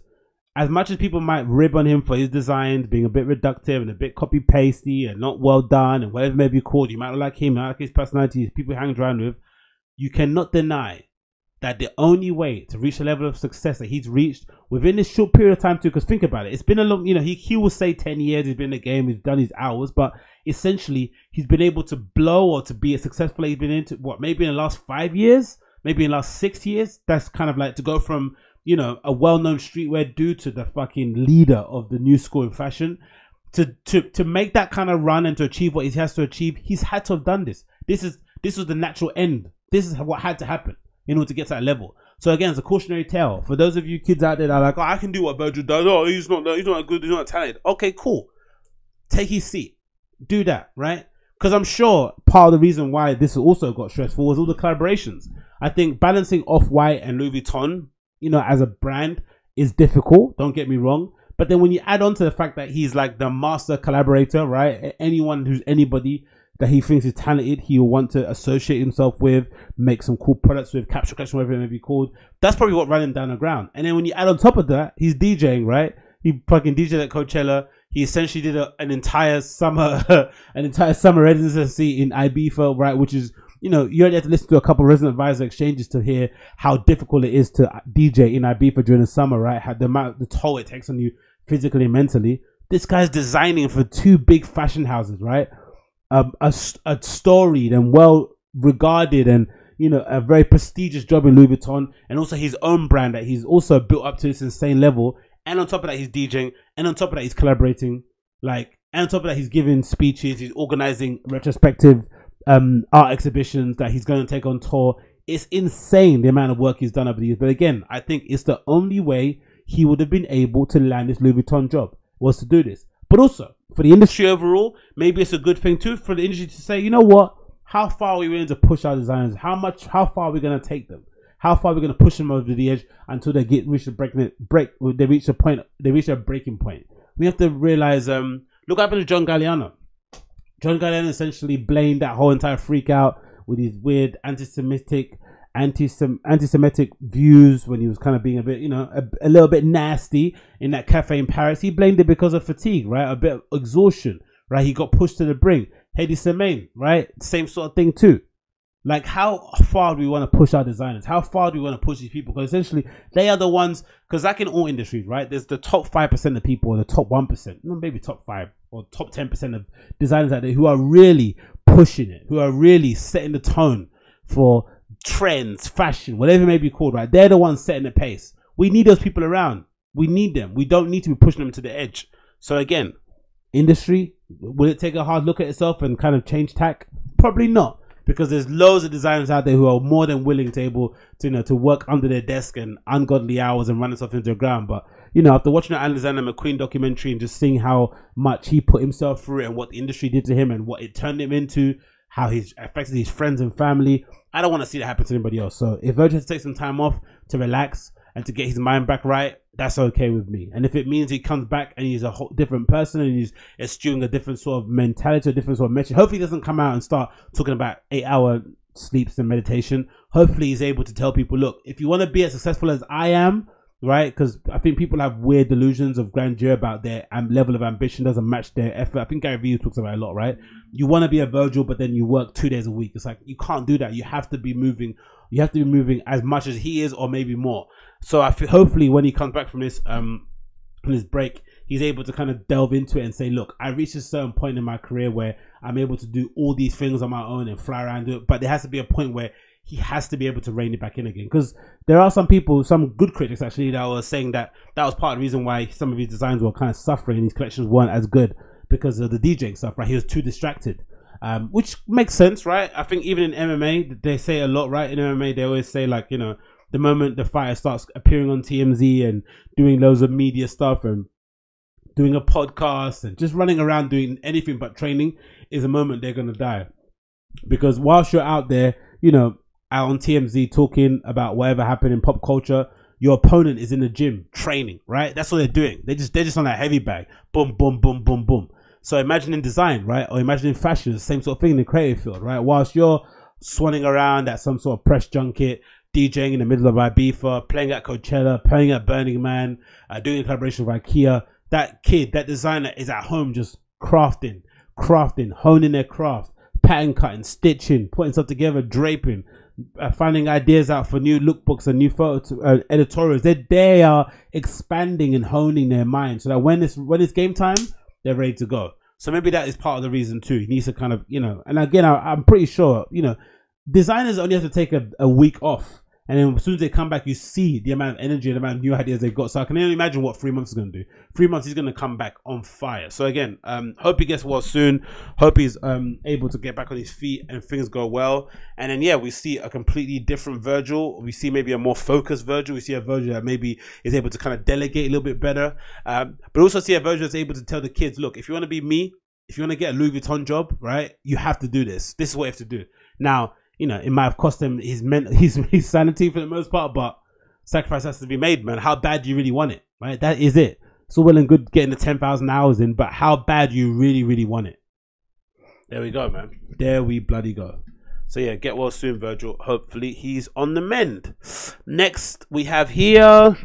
as much as people might rib on him for his designs being a bit reductive and a bit copy pasty and not well done and whatever may be called, you might not like him, not like his personality, people hang around with, you cannot deny that the only way to reach the level of success that he's reached within this short period of time too, because think about it, it's been a long, you know, he, he will say 10 years he's been in the game, he's done his hours, but essentially he's been able to blow or to be as successful he's been into, what, maybe in the last five years, maybe in the last six years, that's kind of like to go from you know, a well-known streetwear dude to the fucking leader of the new school in fashion. To to to make that kind of run and to achieve what he has to achieve, he's had to have done this. This is this was the natural end. This is what had to happen in order to get to that level. So again, it's a cautionary tale for those of you kids out there that are like, oh, I can do what Virgil does. Oh, he's not he's not good. He's not talented. Okay, cool. Take his seat. Do that, right? Because I'm sure part of the reason why this also got stressful was all the collaborations. I think balancing Off White and Louis Vuitton you know, as a brand is difficult. Don't get me wrong. But then when you add on to the fact that he's like the master collaborator, right? Anyone who's anybody that he thinks is talented, he will want to associate himself with, make some cool products with, capture collection, whatever it may be called. That's probably what ran him down the ground. And then when you add on top of that, he's DJing, right? He fucking DJed at Coachella. He essentially did a, an entire summer, (laughs) an entire summer residency in Ibiza, right? Which is you know, you only have to listen to a couple resident advisor exchanges to hear how difficult it is to DJ in Ibiza during the summer, right? How the amount, the toll it takes on you physically and mentally. This guy's designing for two big fashion houses, right? Um, a, a storied and well regarded and you know a very prestigious job in Louis Vuitton, and also his own brand that he's also built up to this insane level. And on top of that, he's DJing, and on top of that, he's collaborating. Like, and on top of that, he's giving speeches, he's organizing retrospective um, art exhibitions that he's going to take on tour. It's insane the amount of work he's done over the years. But again, I think it's the only way he would have been able to land this Louis Vuitton job was to do this. But also for the industry overall, maybe it's a good thing too for the industry to say, you know what? How far are we willing to push our designers? How much? How far are we going to take them? How far are we going to push them over the edge until they get reach the breaking break? They reach a point. They reach a breaking point. We have to realize. Um, look what happened to John Galliano. John Galliano essentially blamed that whole entire freak out with his weird anti-Semitic, anti-Semitic views when he was kind of being a bit, you know, a, a, little bit nasty in that cafe in Paris. He blamed it because of fatigue, right? A bit of exhaustion, right? He got pushed to the brink. Hedi Slimane, right? Same sort of thing too. Like, how far do we want to push our designers? How far do we want to push these people? Because essentially, they are the ones. Because like in all industries, right? There's the top five percent of people, or the top one percent, maybe top five or top ten percent of designers out there who are really pushing it, who are really setting the tone for trends, fashion, whatever it may be called, right? They're the ones setting the pace. We need those people around. We need them. We don't need to be pushing them to the edge. So again, industry, will it take a hard look at itself and kind of change tack? Probably not. Because there's loads of designers out there who are more than willing to able to you know to work under their desk and ungodly hours and running stuff into the ground. But you know, after watching the Alexander McQueen documentary and just seeing how much he put himself through and what the industry did to him and what it turned him into, how he's affected his friends and family, I don't want to see that happen to anybody else. So if Virgil has to take some time off to relax and to get his mind back right, that's okay with me. And if it means he comes back and he's a whole different person and he's eschewing a different sort of mentality, a different sort of message, hopefully he doesn't come out and start talking about eight hour sleeps and meditation. Hopefully he's able to tell people, look, if you want to be as successful as I am, right? Because I think people have weird delusions of grandeur about their um, level of ambition doesn't match their effort. I think Gary Vee talks about a lot, right? You want to be a Virgil, but then you work two days a week. It's like you can't do that. You have to be moving. You have to be moving as much as he is, or maybe more. So I feel hopefully when he comes back from this um from this break, he's able to kind of delve into it and say, look, I reached a certain point in my career where I'm able to do all these things on my own and fly around it, but there has to be a point where he has to be able to rein it back in again because there are some people, some good critics actually, that were saying that that was part of the reason why some of his designs were kind of suffering. His collections weren't as good because of the DJing stuff. Right, he was too distracted, um, which makes sense, right? I think even in MMA, they say a lot, right? In MMA, they always say like, you know, the moment the fighter starts appearing on TMZ and doing loads of media stuff and doing a podcast and just running around doing anything but training is a moment they're gonna die. Because whilst you're out there, you know, out on TMZ talking about whatever happened in pop culture, your opponent is in the gym training, right? That's what they're doing. They just they're just on that heavy bag. Boom, boom, boom, boom, boom. So imagine in design, right? Or imagine in fashion, the same sort of thing in the creative field, right? Whilst you're swanning around at some sort of press junket, DJing in the middle of Ibiza, playing at Coachella, playing at Burning Man, uh, doing a collaboration with IKEA, that kid, that designer is at home just crafting, crafting, honing their craft, pattern cutting, stitching, putting stuff together, draping, uh, finding ideas out for new lookbooks and new photo uh, editorials. They they are expanding and honing their mind so that when it's when it's game time, they're ready to go. So maybe that is part of the reason too. He needs to kind of you know. And again, I, I'm pretty sure you know designers only have to take a, a week off and then as soon as they come back, you see the amount of energy and the amount of new ideas they've got. So I can only imagine what three months is going to do. Three months, he's going to come back on fire. So again, um, hope he gets well soon. Hope he's um, able to get back on his feet and things go well. And then, yeah, we see a completely different Virgil. We see maybe a more focused Virgil. We see a Virgil that maybe is able to kind of delegate a little bit better. Um, but also see a Virgil that's able to tell the kids, look, if you want to be me, if you want to get a Louis Vuitton job, right, you have to do this. This is what you have to do. Now, you know, it might have cost him his men- (laughs) his his sanity for the most part, but sacrifice has to be made, man. How bad do you really want it? Right? That is it. It's all well and good getting the ten thousand hours in, but how bad you really, really want it? There we go, man. There we bloody go. So yeah, get well soon, Virgil. Hopefully he's on the mend. Next we have here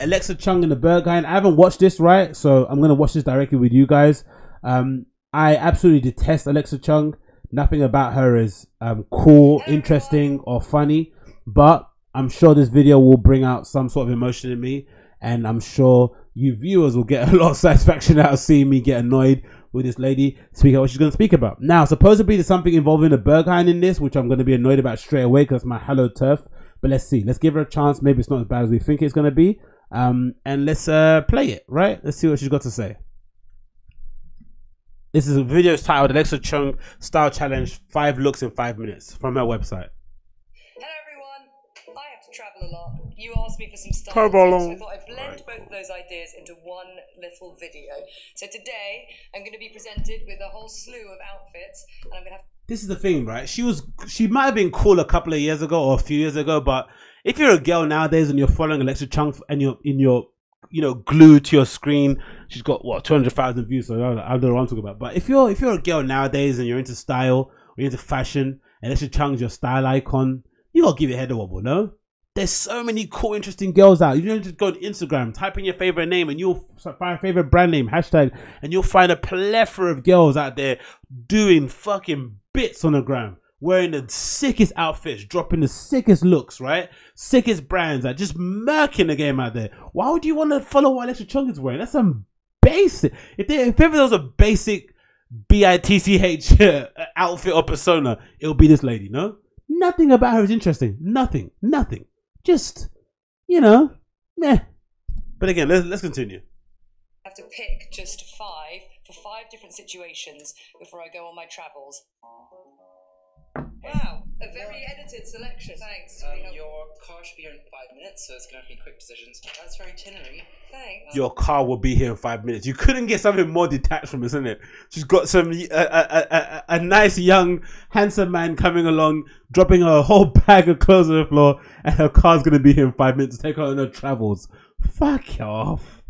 Alexa Chung and the Berghain. I haven't watched this, right? So I'm gonna watch this directly with you guys. Um, I absolutely detest Alexa Chung. Nothing about her is um, cool, interesting, or funny. But I'm sure this video will bring out some sort of emotion in me, and I'm sure you viewers will get (laughs) a lot of satisfaction out of seeing me get annoyed with this lady speak about what she's going to speak about. Now, supposedly there's something involving a Berghain in this, which I'm going to be annoyed about straight away because my hello turf. But let's see. Let's give her a chance. Maybe it's not as bad as we think it's going to be. Um, and let's uh, play it, right? Let's see what she's got to say. This is a video titled Alexa Chung Style Challenge 5 Looks in 5 Minutes from her website. Hello everyone. I have to travel a lot. You asked me for some style Travel. tips, so I thought I'd blend both of those ideas into one little video. So today I'm going to be presented with a whole slew of outfits, and I'm going to have This is the thing, right? She was she might have been cool a couple of years ago or a few years ago, but if you're a girl nowadays and you're following Alexa Chung and you're in your you know glued to your screen, she's got what two hundred thousand views. So I don't, know what I'm talking about. But if you're if you're a girl nowadays and you're into style, or you're into fashion, and Alexa Chung's your style icon, you gotta give your head a wobble, no? There's so many cool, interesting girls out. You don't just go to Instagram, type in your favorite name, and you'll find a favorite brand name hashtag, and you'll find a plethora of girls out there doing fucking bits on the gram, wearing the sickest outfits, dropping the sickest looks, right? Sickest brands, like just murking the game out there. Why would you want to follow what Alexa Chung is wearing? That's some basic. If there, if ever there was a basic B I T C H (laughs) outfit or persona, it'll be this lady. No, nothing about her is interesting. Nothing, nothing. Just you know, meh. But again, let's let's continue. I have to pick just five for five different situations before I go on my travels. Wow, a very edited selection. Thanks. Um, We your car should be here in five minutes, so it's going to be quick decisions. That's very itinerary. Thanks. Your car will be here in five minutes. You couldn't get something more detached from this, isn't it? She's got some a, a, a, a, a nice young handsome man coming along, dropping a whole (laughs) bag of clothes on the floor, and her car's gonna be here in five minutes to take her on her travels. Fuck off,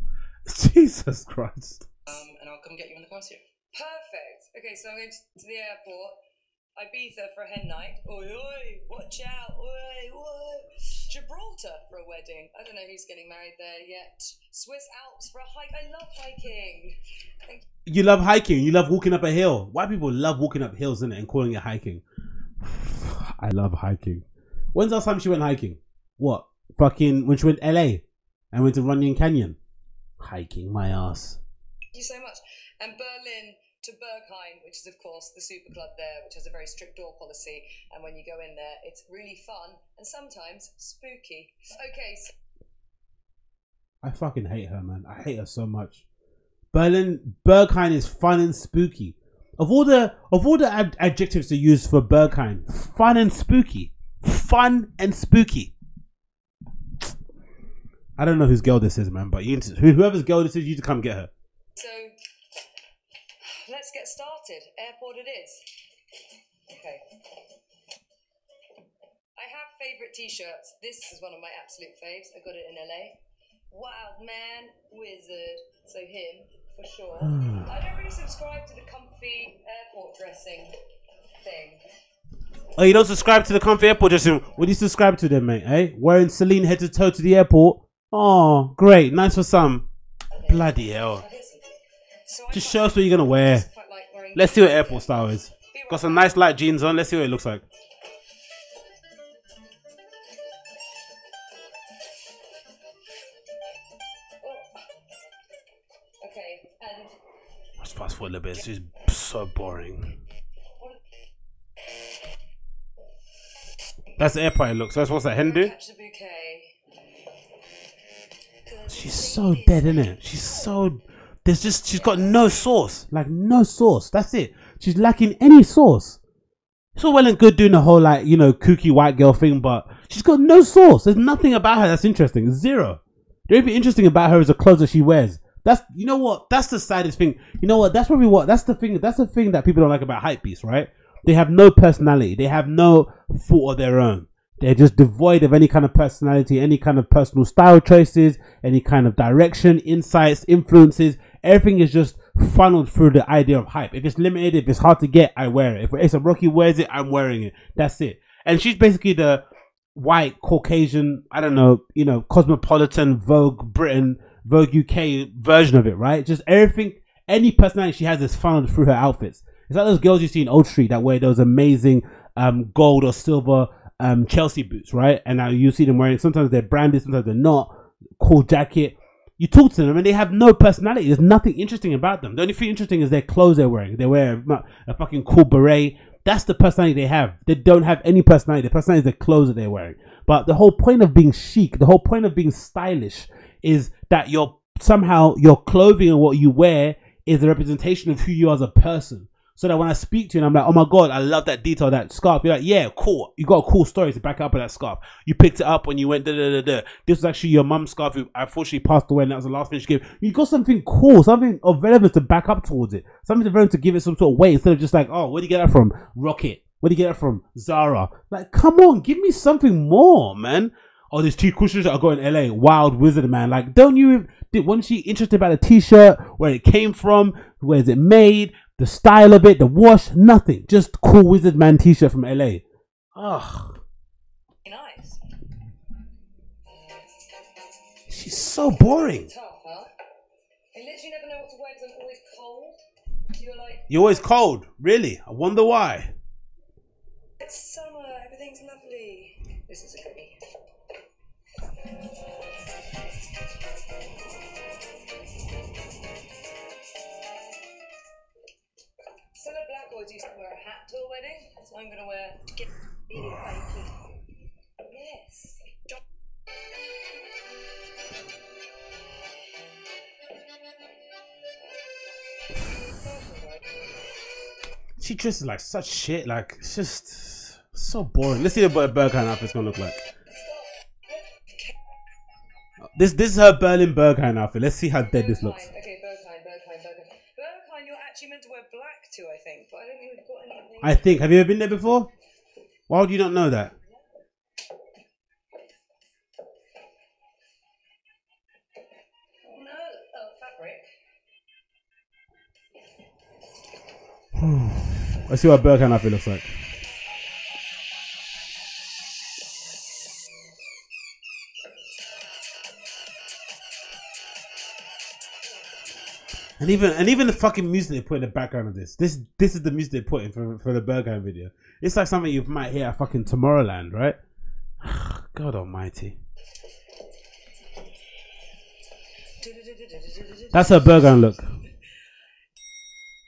(laughs) Jesus Christ. Um, and I'll come get you in the car here. Perfect. Okay, so I'm going to the airport. Ibiza for a hen night. Oi, oi, watch out. Oi, oi. Gibraltar for a wedding. I don't know who's getting married there yet. Swiss Alps for a hike. I love hiking. Thank You love hiking. You love walking up a hill. White people love walking up hills, innit, and calling it hiking. (sighs) I love hiking. When's the last time she went hiking? What? Fucking when she went LA and went to Runyon Canyon. Hiking my ass. Thank you so much. And Berlin to Berghain, which is, of course, the super club there, which has a very strict door policy. And when you go in there, it's really fun and sometimes spooky. Okay, so I fucking hate her, man. I hate her so much. Berlin Berghain is fun and spooky. Of all the of all the ad- adjectives to use for Berghain, fun and spooky, fun and spooky. I don't know whose girl this is, man, but you need to, who- whoever's girl this is, you need to come get her. So let's get started. Airport it is. Okay. I have favorite t-shirts. This is one of my absolute faves. I got it in LA. Wild man, wizard. So him for sure. I don't really subscribe to the comfy airport dressing thing. Oh, you don't subscribe to the comfy airport dressing? What do you subscribe to then, mate? Eh? Wearing Celine head to toe to the airport? Oh, great, nice for some. Bloody hell! So Just show us what you're gonna wear. Let's see what airport style is. Got some nice light jeans on. Let's see what it looks like. Oh, okay, and Let's fast forward a little bit. This is so boring. That's the airport it looks. That's what's that Hindu? catch the bouquet. She's so dead, isn't it? She's so. There's just she's got no sauce, like no sauce. That's it. She's lacking any sauce. It's all well and good doing the whole like you know kooky white girl thing, but she's got no sauce. There's nothing about her that's interesting. Zero. The only thing interesting about her is the clothes that she wears. That's you know what? That's the saddest thing. You know what? That's probably what. That's the thing. That's the thing that people don't like about hype beasts, right? They have no personality. They have no thought of their own. They're just devoid of any kind of personality, any kind of personal style choices, any kind of direction, insights, influences. Everything is just funneled through the idea of hype. If it's limited, if it's hard to get, I wear it. If it's a Rocky wears it, I'm wearing it. That's it. And she's basically the white Caucasian, I don't know, you know, cosmopolitan Vogue Britain, Vogue UK version of it, right? Just everything, any personality she has is funneled through her outfits. It's like those girls you see in Old Street that wear those amazing um, gold or silver um, Chelsea boots, right? And now you see them wearing, sometimes they're branded, sometimes they're not. Cool jacket. You talk to them and they have no personality. There's nothing interesting about them. The only thing interesting is their clothes they're wearing. They wear a, a fucking cool beret. That's the personality they have. They don't have any personality. The personality is the clothes that they're wearing. But the whole point of being chic, the whole point of being stylish is that your somehow your clothing and what you wear is a representation of who you are as a person. So that when I speak to you and I'm like, oh my god, I love that detail, that scarf. You're like, yeah, cool. You got a cool story to back up with that scarf. You picked it up when you went da da da da. This was actually your mum's scarf who unfortunately passed away and that was the last thing she gave. You got something cool, something of relevance to back up towards it. Something of relevance to give it some sort of weight instead of just like, oh, where do you get that from? Rokit. Where do you get that from? Zara. Like, come on, give me something more, man. Oh, there's two cushions that got in LA. Wild Wizard, man. Like, don't you, did, wasn't she interested about the t-shirt, where it came from, where is it made, the style of it, the wash, nothing. Just cool Wizard Man t-shirt from LA. Ugh. nice. She's so boring. Tough, huh? I literally never know what to wear because I'm always cold. You're like, You're always cold. Really? I wonder why. it's summer, everything's lovely. This is a goodie. I'm gonna wear to get feeling. Yes. Jo- She dresses like such shit. Like it's just so boring. Let's see what a Berghain outfit's gonna look like. This this is her Berlin Berghain outfit. Let's see how dead this looks. Berghain. Okay, Berghain, Berghain, Berghain. Berghain, you're actually meant to wear black too, I think, but I don't think we've got anything. I think. Have you ever been there before? Why would you not know that? No, oh, fabric. Let's see what a Berghain outfit looks like. And even and even the fucking music they put in the background of this. This this is the music they put in for, for the Berghain video. It's like something you might hear at fucking Tomorrowland, right? (sighs) God almighty. That's her Berghain look.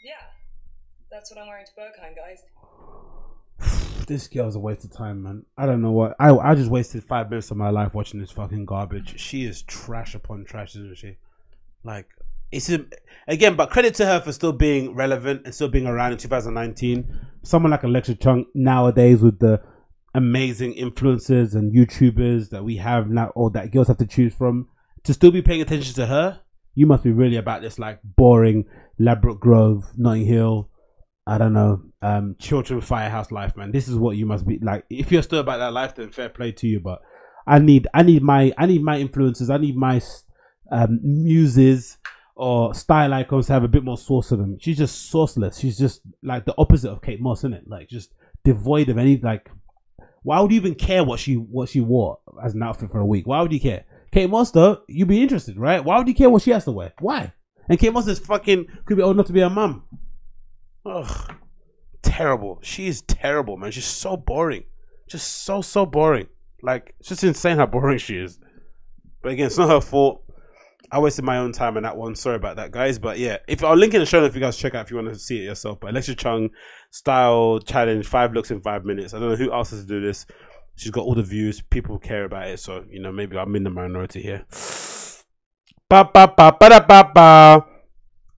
Yeah, that's what I'm wearing to Berghain, guys. (sighs) This girl's a waste of time, man. I don't know what. I I just wasted five minutes of my life watching this fucking garbage. She is trash upon trash, isn't she? Like it's again, but credit to her for still being relevant and still being around in 2019. Someone like Alexa Chung nowadays with the amazing influencers and YouTubers that we have now, or that girls have to choose from, to still be paying attention to her. You must be really about this like boring Ladbroke Grove, Notting Hill, I don't know, um, Chiltern Firehouse life, man. This is what you must be like. If you're still about that life, then fair play to you. But I need, I need my, I need my influences. I need my um, muses or style icons have a bit more source to them. She's just sourceless. She's just like the opposite of Kate Moss, isn't it? Like just devoid of any like. Why would you even care what she what she wore as an outfit for a week? Why would you care? Kate Moss though, you'd be interested, right? Why would you care what she has to wear? Why? And Kate Moss is fucking could be old enough to be a mum. Ugh, terrible. She is terrible, man. She's so boring. Just so so boring. Like it's just insane how boring she is. But again, it's not her fault. I wasted my own time on that one. Sorry about that, guys. But yeah, if I'll link in the show if you guys check out if you want to see it yourself. But Alexa Chung style challenge, five looks in five minutes. I don't know who else has to do this. She's got all the views. People care about it, so you know maybe I'm in the minority here. Ba ba ba ba da ba ba.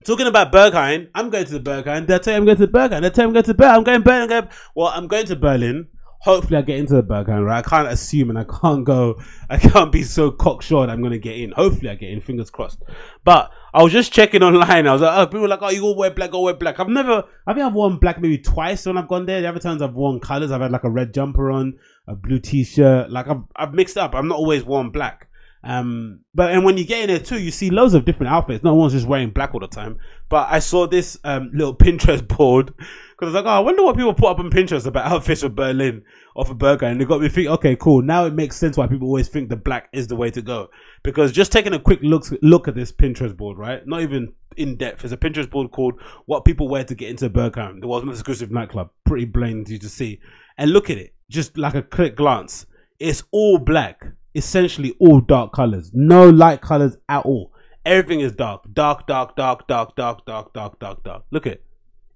Talking about Berghain, I'm going to the Berghain. They'll I'm going to the Berghain. They'll I'm going to Berlin. I'm going Berlin. I'm going. Well, I'm going to Berlin. Hopefully, I get into the Berghain. Right? I can't assume and I can't go. I can't be so cocksure that I'm going to get in. Hopefully, I get in. Fingers crossed. But I was just checking online. I was like, oh, people were like, oh, you all wear black, all wear black. I've never. I think I've worn black maybe twice when I've gone there. The other times I've worn colors. I've had like a red jumper on, a blue t-shirt. Like I've I've mixed up. I'm not always worn black. Um, but and when you get in there too, you see loads of different outfits. No one's just wearing black all the time. But I saw this um little Pinterest (laughs) board because I was like, oh, I wonder what people put up on Pinterest about outfits for Berlin or for Berghain. And they got me thinking, okay, cool. Now it makes sense why people always think the black is the way to go. Because just taking a quick look look at this Pinterest board, right? Not even in depth. It's a Pinterest board called "What People Wear to Get into Berghain," the world's most exclusive nightclub. Pretty blatant to see. And look at it, just like a quick glance. It's all black essentially all dark colors. No light colors at all. Everything is dark. Dark, dark, dark, dark, dark, dark, dark, dark, dark. Look at it.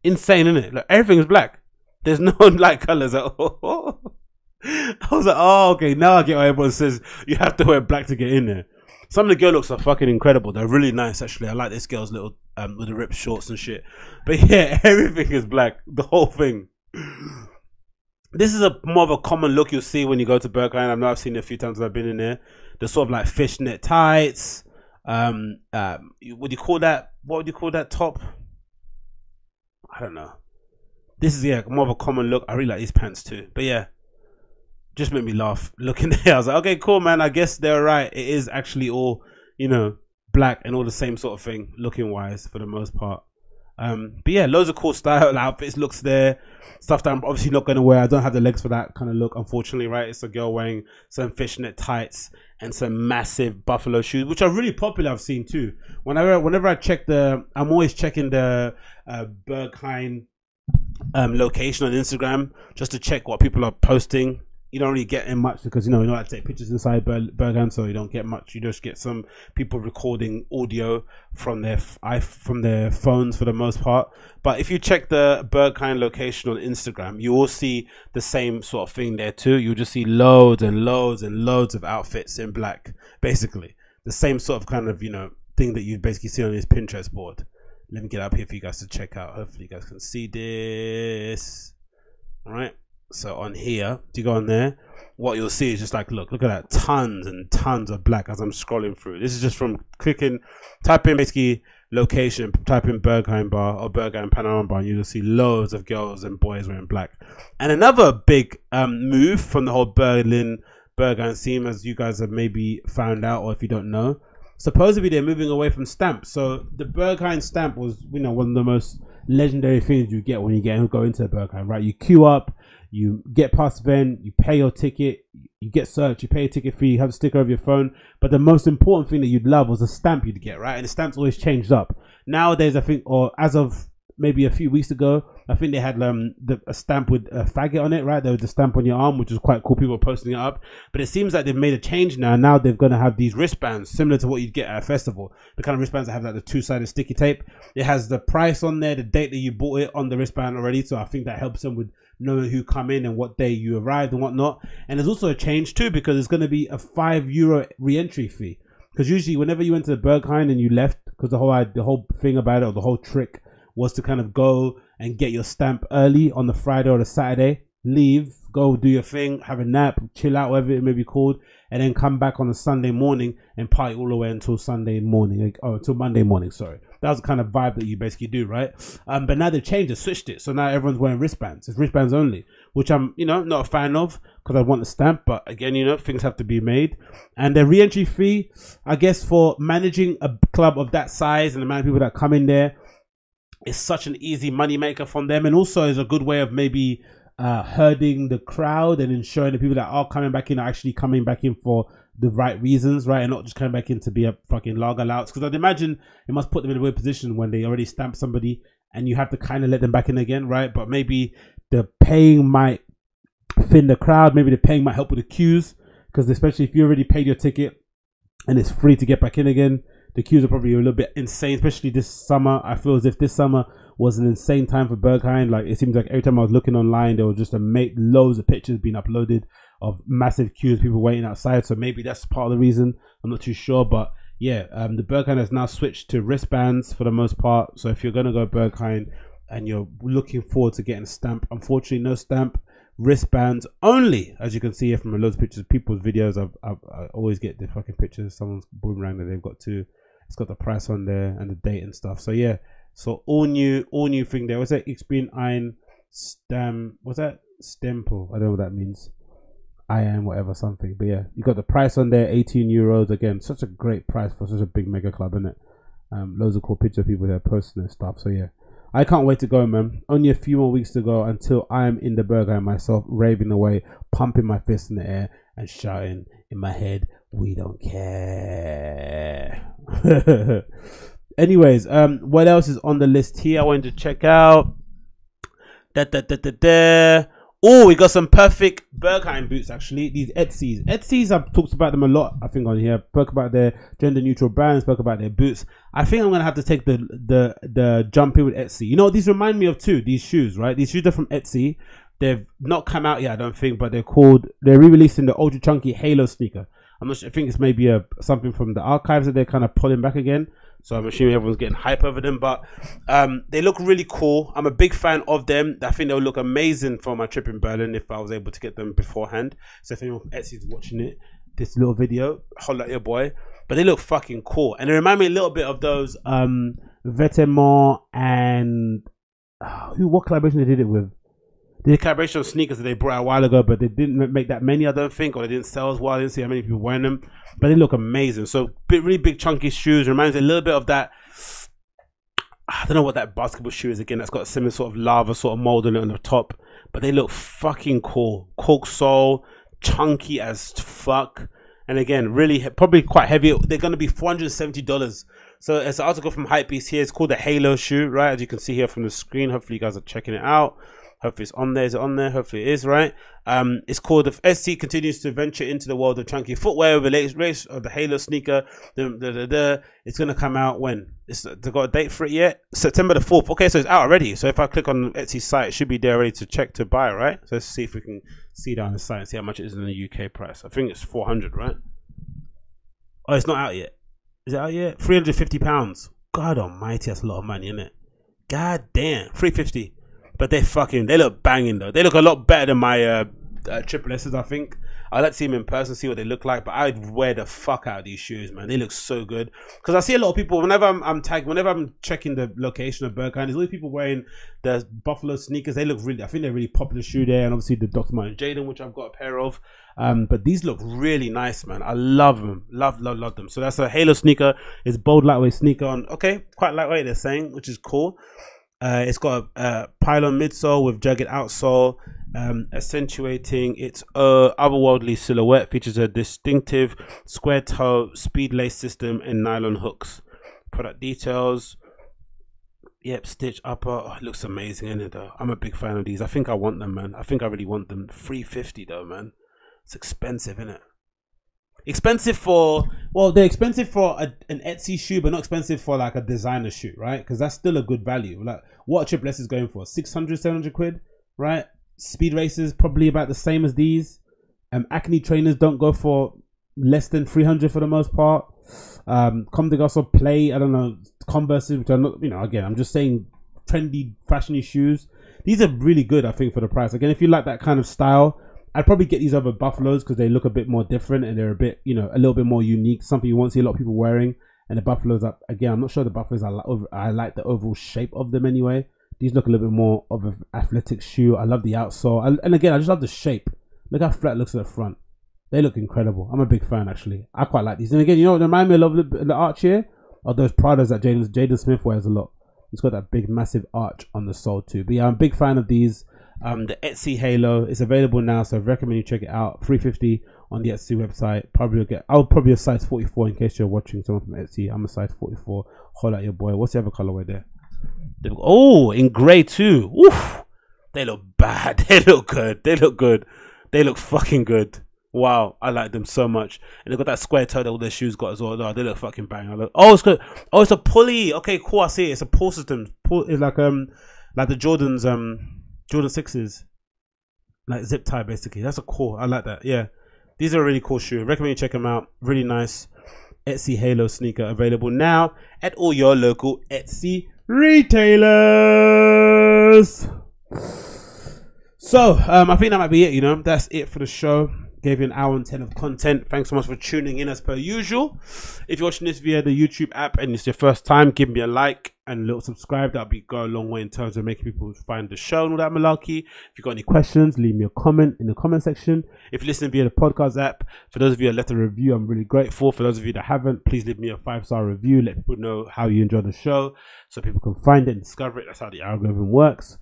Insane, isn't it? Like everything is black. There's (laughs) no light colors at all. (laughs) I was like, oh, okay, now I get why everyone says you have to wear black to get in there. Some of the girl looks are fucking incredible. They're really nice, actually. I like this girl's little um with the ripped shorts and shit. But (laughs) yeah, everything is black. The whole thing (clears throat) this is a more of a common look you'll see when you go to Berghain. I know I've seen it a few times I've been in there. The sort of like fishnet tights. Um, um, what do you call that? What would you call that top? I don't know. This is yeah more of a common look. I really like these pants too. But yeah, just made me laugh (laughs) looking there. I was like, okay, cool, man. I guess they're right. It is actually all you know black and all the same sort of thing looking wise for the most part. Um, but yeah, loads of cool style outfits, looks there, stuff that I'm obviously not going to wear. I don't have the legs for that kind of look, unfortunately, right? It's a girl wearing some fishnet tights and some massive buffalo shoes, which are really popular. I've seen too. Whenever, whenever I check the, I'm always checking the uh, Berghain um, location on Instagram just to check what people are posting you don't really get in much because you know you like to take pictures inside Ber- Berghain, so you don't get much. You just get some people recording audio from their f- i from their phones for the most part. But if you check the Berghain location on Instagram, you will see the same sort of thing there too. You'll just see loads and loads and loads of outfits in black, basically the same sort of kind of you know thing that you basically see on this Pinterest board. Let me get up here for you guys to check out. Hopefully, you guys can see this. All right. So on here, to go on there, what you'll see is just like, look, look at that, tons and tons of black as I'm scrolling through. This is just from clicking, type in basically location, type in Berghain Bar or Berghain Panorama Bar, and you'll see loads of girls and boys wearing black. And another big um, move from the whole Berlin Berghain scene, as you guys have maybe found out, or if you don't know, supposedly they're moving away from stamps. So the Berghain stamp was, you know, one of the most legendary things you get when you get go into the Berghain, right? You queue up, you get past event, you pay your ticket, you get searched, you pay a ticket fee, you have a sticker of your phone. But the most important thing that you'd love was a stamp you'd get, right? And the stamps always changed up. Nowadays, I think, or as of maybe a few weeks ago, I think they had um the, a stamp with a faggot on it, right? There was a stamp on your arm, which was quite cool. People were posting it up, but it seems like they've made a change now. Now they're going to have these wristbands similar to what you'd get at a festival. The kind of wristbands that have like the two-sided sticky tape. It has the price on there, the date that you bought it on the wristband already. So I think that helps them with knowing who come in and what day you arrived and whatnot. And there's also a change too because it's going to be a five euro re-entry fee. Because usually, whenever you went to the Berghain and you left, because the whole the whole thing about it, or the whole trick was to kind of go and get your stamp early on the Friday or the Saturday, leave, go do your thing, have a nap, chill out, whatever it may be called, and then come back on a Sunday morning and party all the way until Sunday morning, like, oh, until Monday morning, sorry. That was the kind of vibe that you basically do, right? Um, but now they've changed it, switched it. So now everyone's wearing wristbands. It's wristbands only, which I'm, you know, not a fan of because I want the stamp. But again, you know, things have to be made. And the re-entry fee, I guess, for managing a club of that size and the amount of people that come in there, is such an easy money maker from them, and also is a good way of maybe uh, herding the crowd and ensuring the people that are coming back in are actually coming back in for the right reasons, right, and not just coming back in to be a fucking lager louts. Because I'd imagine it must put them in a weird position when they already stamp somebody and you have to kind of let them back in again, right? But maybe the paying might thin the crowd. Maybe the paying might help with the queues because especially if you already paid your ticket and it's free to get back in again, the queues are probably a little bit insane, especially this summer. I feel as if this summer was an insane time for Berghain. Like it seems like every time I was looking online, there was just a make loads of pictures being uploaded of massive queues, people waiting outside. So maybe that's part of the reason. I'm not too sure, but yeah, um, the Berghain has now switched to wristbands for the most part. So if you're gonna go Berghain and you're looking forward to getting a stamp, unfortunately, no stamp. Wristbands only, as you can see here from a lot of pictures, people's videos. I've, I've, i always get the fucking pictures. Someone's boomerang that they've got to. It's got the price on there and the date and stuff. So yeah, so all new, all new thing there. was that? Ich bin ein stem. What's that? Stempel. I don't know what that means. I am whatever something. But yeah, you got the price on there, 18 euros. Again, such a great price for such a big mega club, isn't it? Um, loads of cool picture people there posting their stuff. So yeah, I can't wait to go, man. Only a few more weeks to go until I am in the Berghain myself, raving away, pumping my fist in the air, and shouting in my head, "We don't care." (laughs) Anyways, um, what else is on the list here? I wanted to check out. Da da da da da. Oh, we got some perfect Berghain boots actually. These Eytys. Eytys, I've talked about them a lot, I think, on here. Spoke about their gender neutral brands, spoke about their boots. I think I'm gonna have to take the the the jump in with Eytys. You know, these remind me of two, these shoes, right? These shoes are from Eytys. They've not come out yet, I don't think, but they're called they're re-releasing the ultra chunky halo sneaker. I'm not sure I think it's maybe a something from the archives that they're kind of pulling back again. So I'm assuming everyone's getting hype over them, but um, they look really cool. I'm a big fan of them. I think they'll look amazing for my trip in Berlin if I was able to get them beforehand. So if anyone from Eytys is watching it, this little video, holla at your boy. But they look fucking cool, and they remind me a little bit of those um, Vetements and uh, who? What collaboration they did it with? They did collaboration on sneakers that they brought a while ago, but they didn't make that many, I don't think, or they didn't sell as well. I didn't see how many people wearing them, but they look amazing. So, big, really big, chunky shoes. Reminds me a little bit of that. I don't know what that basketball shoe is again. That's got a similar sort of lava sort of mold on it on the top, but they look fucking cool. Cork sole, chunky as fuck, and again, really probably quite heavy. They're going to be four hundred seventy dollars. So it's an article from Hypebeast here. It's called the Halo shoe, right? As you can see here from the screen. Hopefully, you guys are checking it out. Hopefully it's on there. Is it on there? Hopefully it is, right? Um, it's called the Eytys continues to venture into the world of chunky footwear with the latest race of the Halo sneaker. The, the, the, the, It's gonna come out when? It's they got a date for it yet? September the fourth. Okay, so it's out already. So if I click on Eytys site, it should be there ready to check to buy, right? So let's see if we can see down the site and see how much it is in the UK price. I think it's four hundred, right? Oh, it's not out yet. Is it out yet? Three hundred fifty pounds. God Almighty, that's a lot of money, isn't it? God damn, three fifty. But they fucking they look banging though. They look a lot better than my uh, uh, triple S's. I think I'd like to see them in person, see what they look like. But I'd wear the fuck out of these shoes, man. They look so good. Because I see a lot of people whenever I'm, I'm tagged, whenever I'm checking the location of Berghain, there's always people wearing the Buffalo sneakers. They look really. I think they're really popular shoe there, and obviously the Dr. Martens Jadon, which I've got a pair of. Um, but these look really nice, man. I love them, love, love, love them. So that's a Halo sneaker. It's bold lightweight sneaker on. Okay, quite lightweight. They're saying, which is cool. Uh, it's got a, a Phylon midsole with jagged outsole, um, accentuating its uh, otherworldly silhouette. Features a distinctive square toe speed lace system and nylon hooks. Product details. Yep, stitch upper. Oh, looks amazing, isn't it? Though I'm a big fan of these. I think I want them, man. I think I really want them. Three fifty though, man. It's expensive, isn't it? Expensive for well, they're expensive for a, an Eytys shoe, but not expensive for like a designer shoe, right? Because that's still a good value. Like what Triple S is going for 600, 700 quid, right? Speed races probably about the same as these. Um, Acne trainers don't go for less than 300 for the most part. Um, Comme des Garçons play, I don't know, Converse, which are not, you know, again, I'm just saying trendy, fashiony shoes. These are really good, I think, for the price. Again, if you like that kind of style, I'd probably get these other buffaloes because they look a bit more different and they're a bit, you know, a little bit more unique. Something you won't see a lot of people wearing. And the buffaloes, are, again, I'm not sure the buffaloes. I like, I like the overall shape of them anyway. These look a little bit more of an athletic shoe. I love the outsole, I, and again, I just love the shape. Look how flat looks at the front. They look incredible. I'm a big fan actually. I quite like these. And again, you know, remind me a lot of the, the arch here are those Pradas that Jaden Jaden Smith wears a lot. It's got that big, massive arch on the sole too. But yeah, I'm a big fan of these. Um, the Eytys Halo is available now, so I recommend you check it out. 350 on the Eytys website. Probably get. I'll probably a size 44 in case you're watching someone from Eytys. I'm a size 44. Hold out your boy. What's the other colorway there? Oh, in grey too. Oof. They look bad. (laughs) They look good. They look good. They look fucking good. Wow, I like them so much. And they got that square toe that all their shoes got as well. They look fucking bang. I look, oh, it's good. Oh, it's a pulley. Okay, cool. I see it. It's a pull system. Pull is like um like the Jordans um Jordan sixes, like zip tie basically. That's a cool. I like that. Yeah, these are a really cool shoe. Recommend you check them out. Really nice. Eytys Halo sneaker available now at all your local Eytys retailers. So, um, I think that might be it. You know, that's it for the show. Gave you an hour and 10 of content. Thanks so much for tuning in as per usual. If you're watching this via the YouTube app and it's your first time, give me a like and a little subscribe. That'll be go a long way in terms of making people find the show and all that malarkey. If you've got any questions, leave me a comment in the comment section. If you're listening via the podcast app, for those of you that left a review, I'm really grateful. For those of you that haven't, please leave me a five star review. Let people know how you enjoy the show so people can find it and discover it. That's how the algorithm works.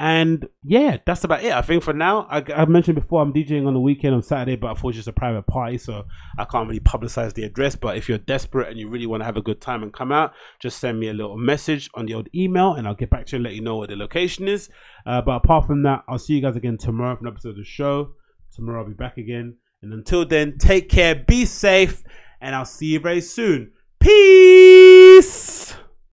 And yeah, that's about it. I think for now, I, I mentioned before I'm DJing on the weekend on Saturday, but unfortunately it's just a private party, so I can't really publicize the address. But if you're desperate and you really want to have a good time and come out, just send me a little message on the old email, and I'll get back to you and let you know what the location is. Uh, but apart from that, I'll see you guys again tomorrow for an episode of the show. Tomorrow I'll be back again, and until then, take care, be safe, and I'll see you very soon. Peace.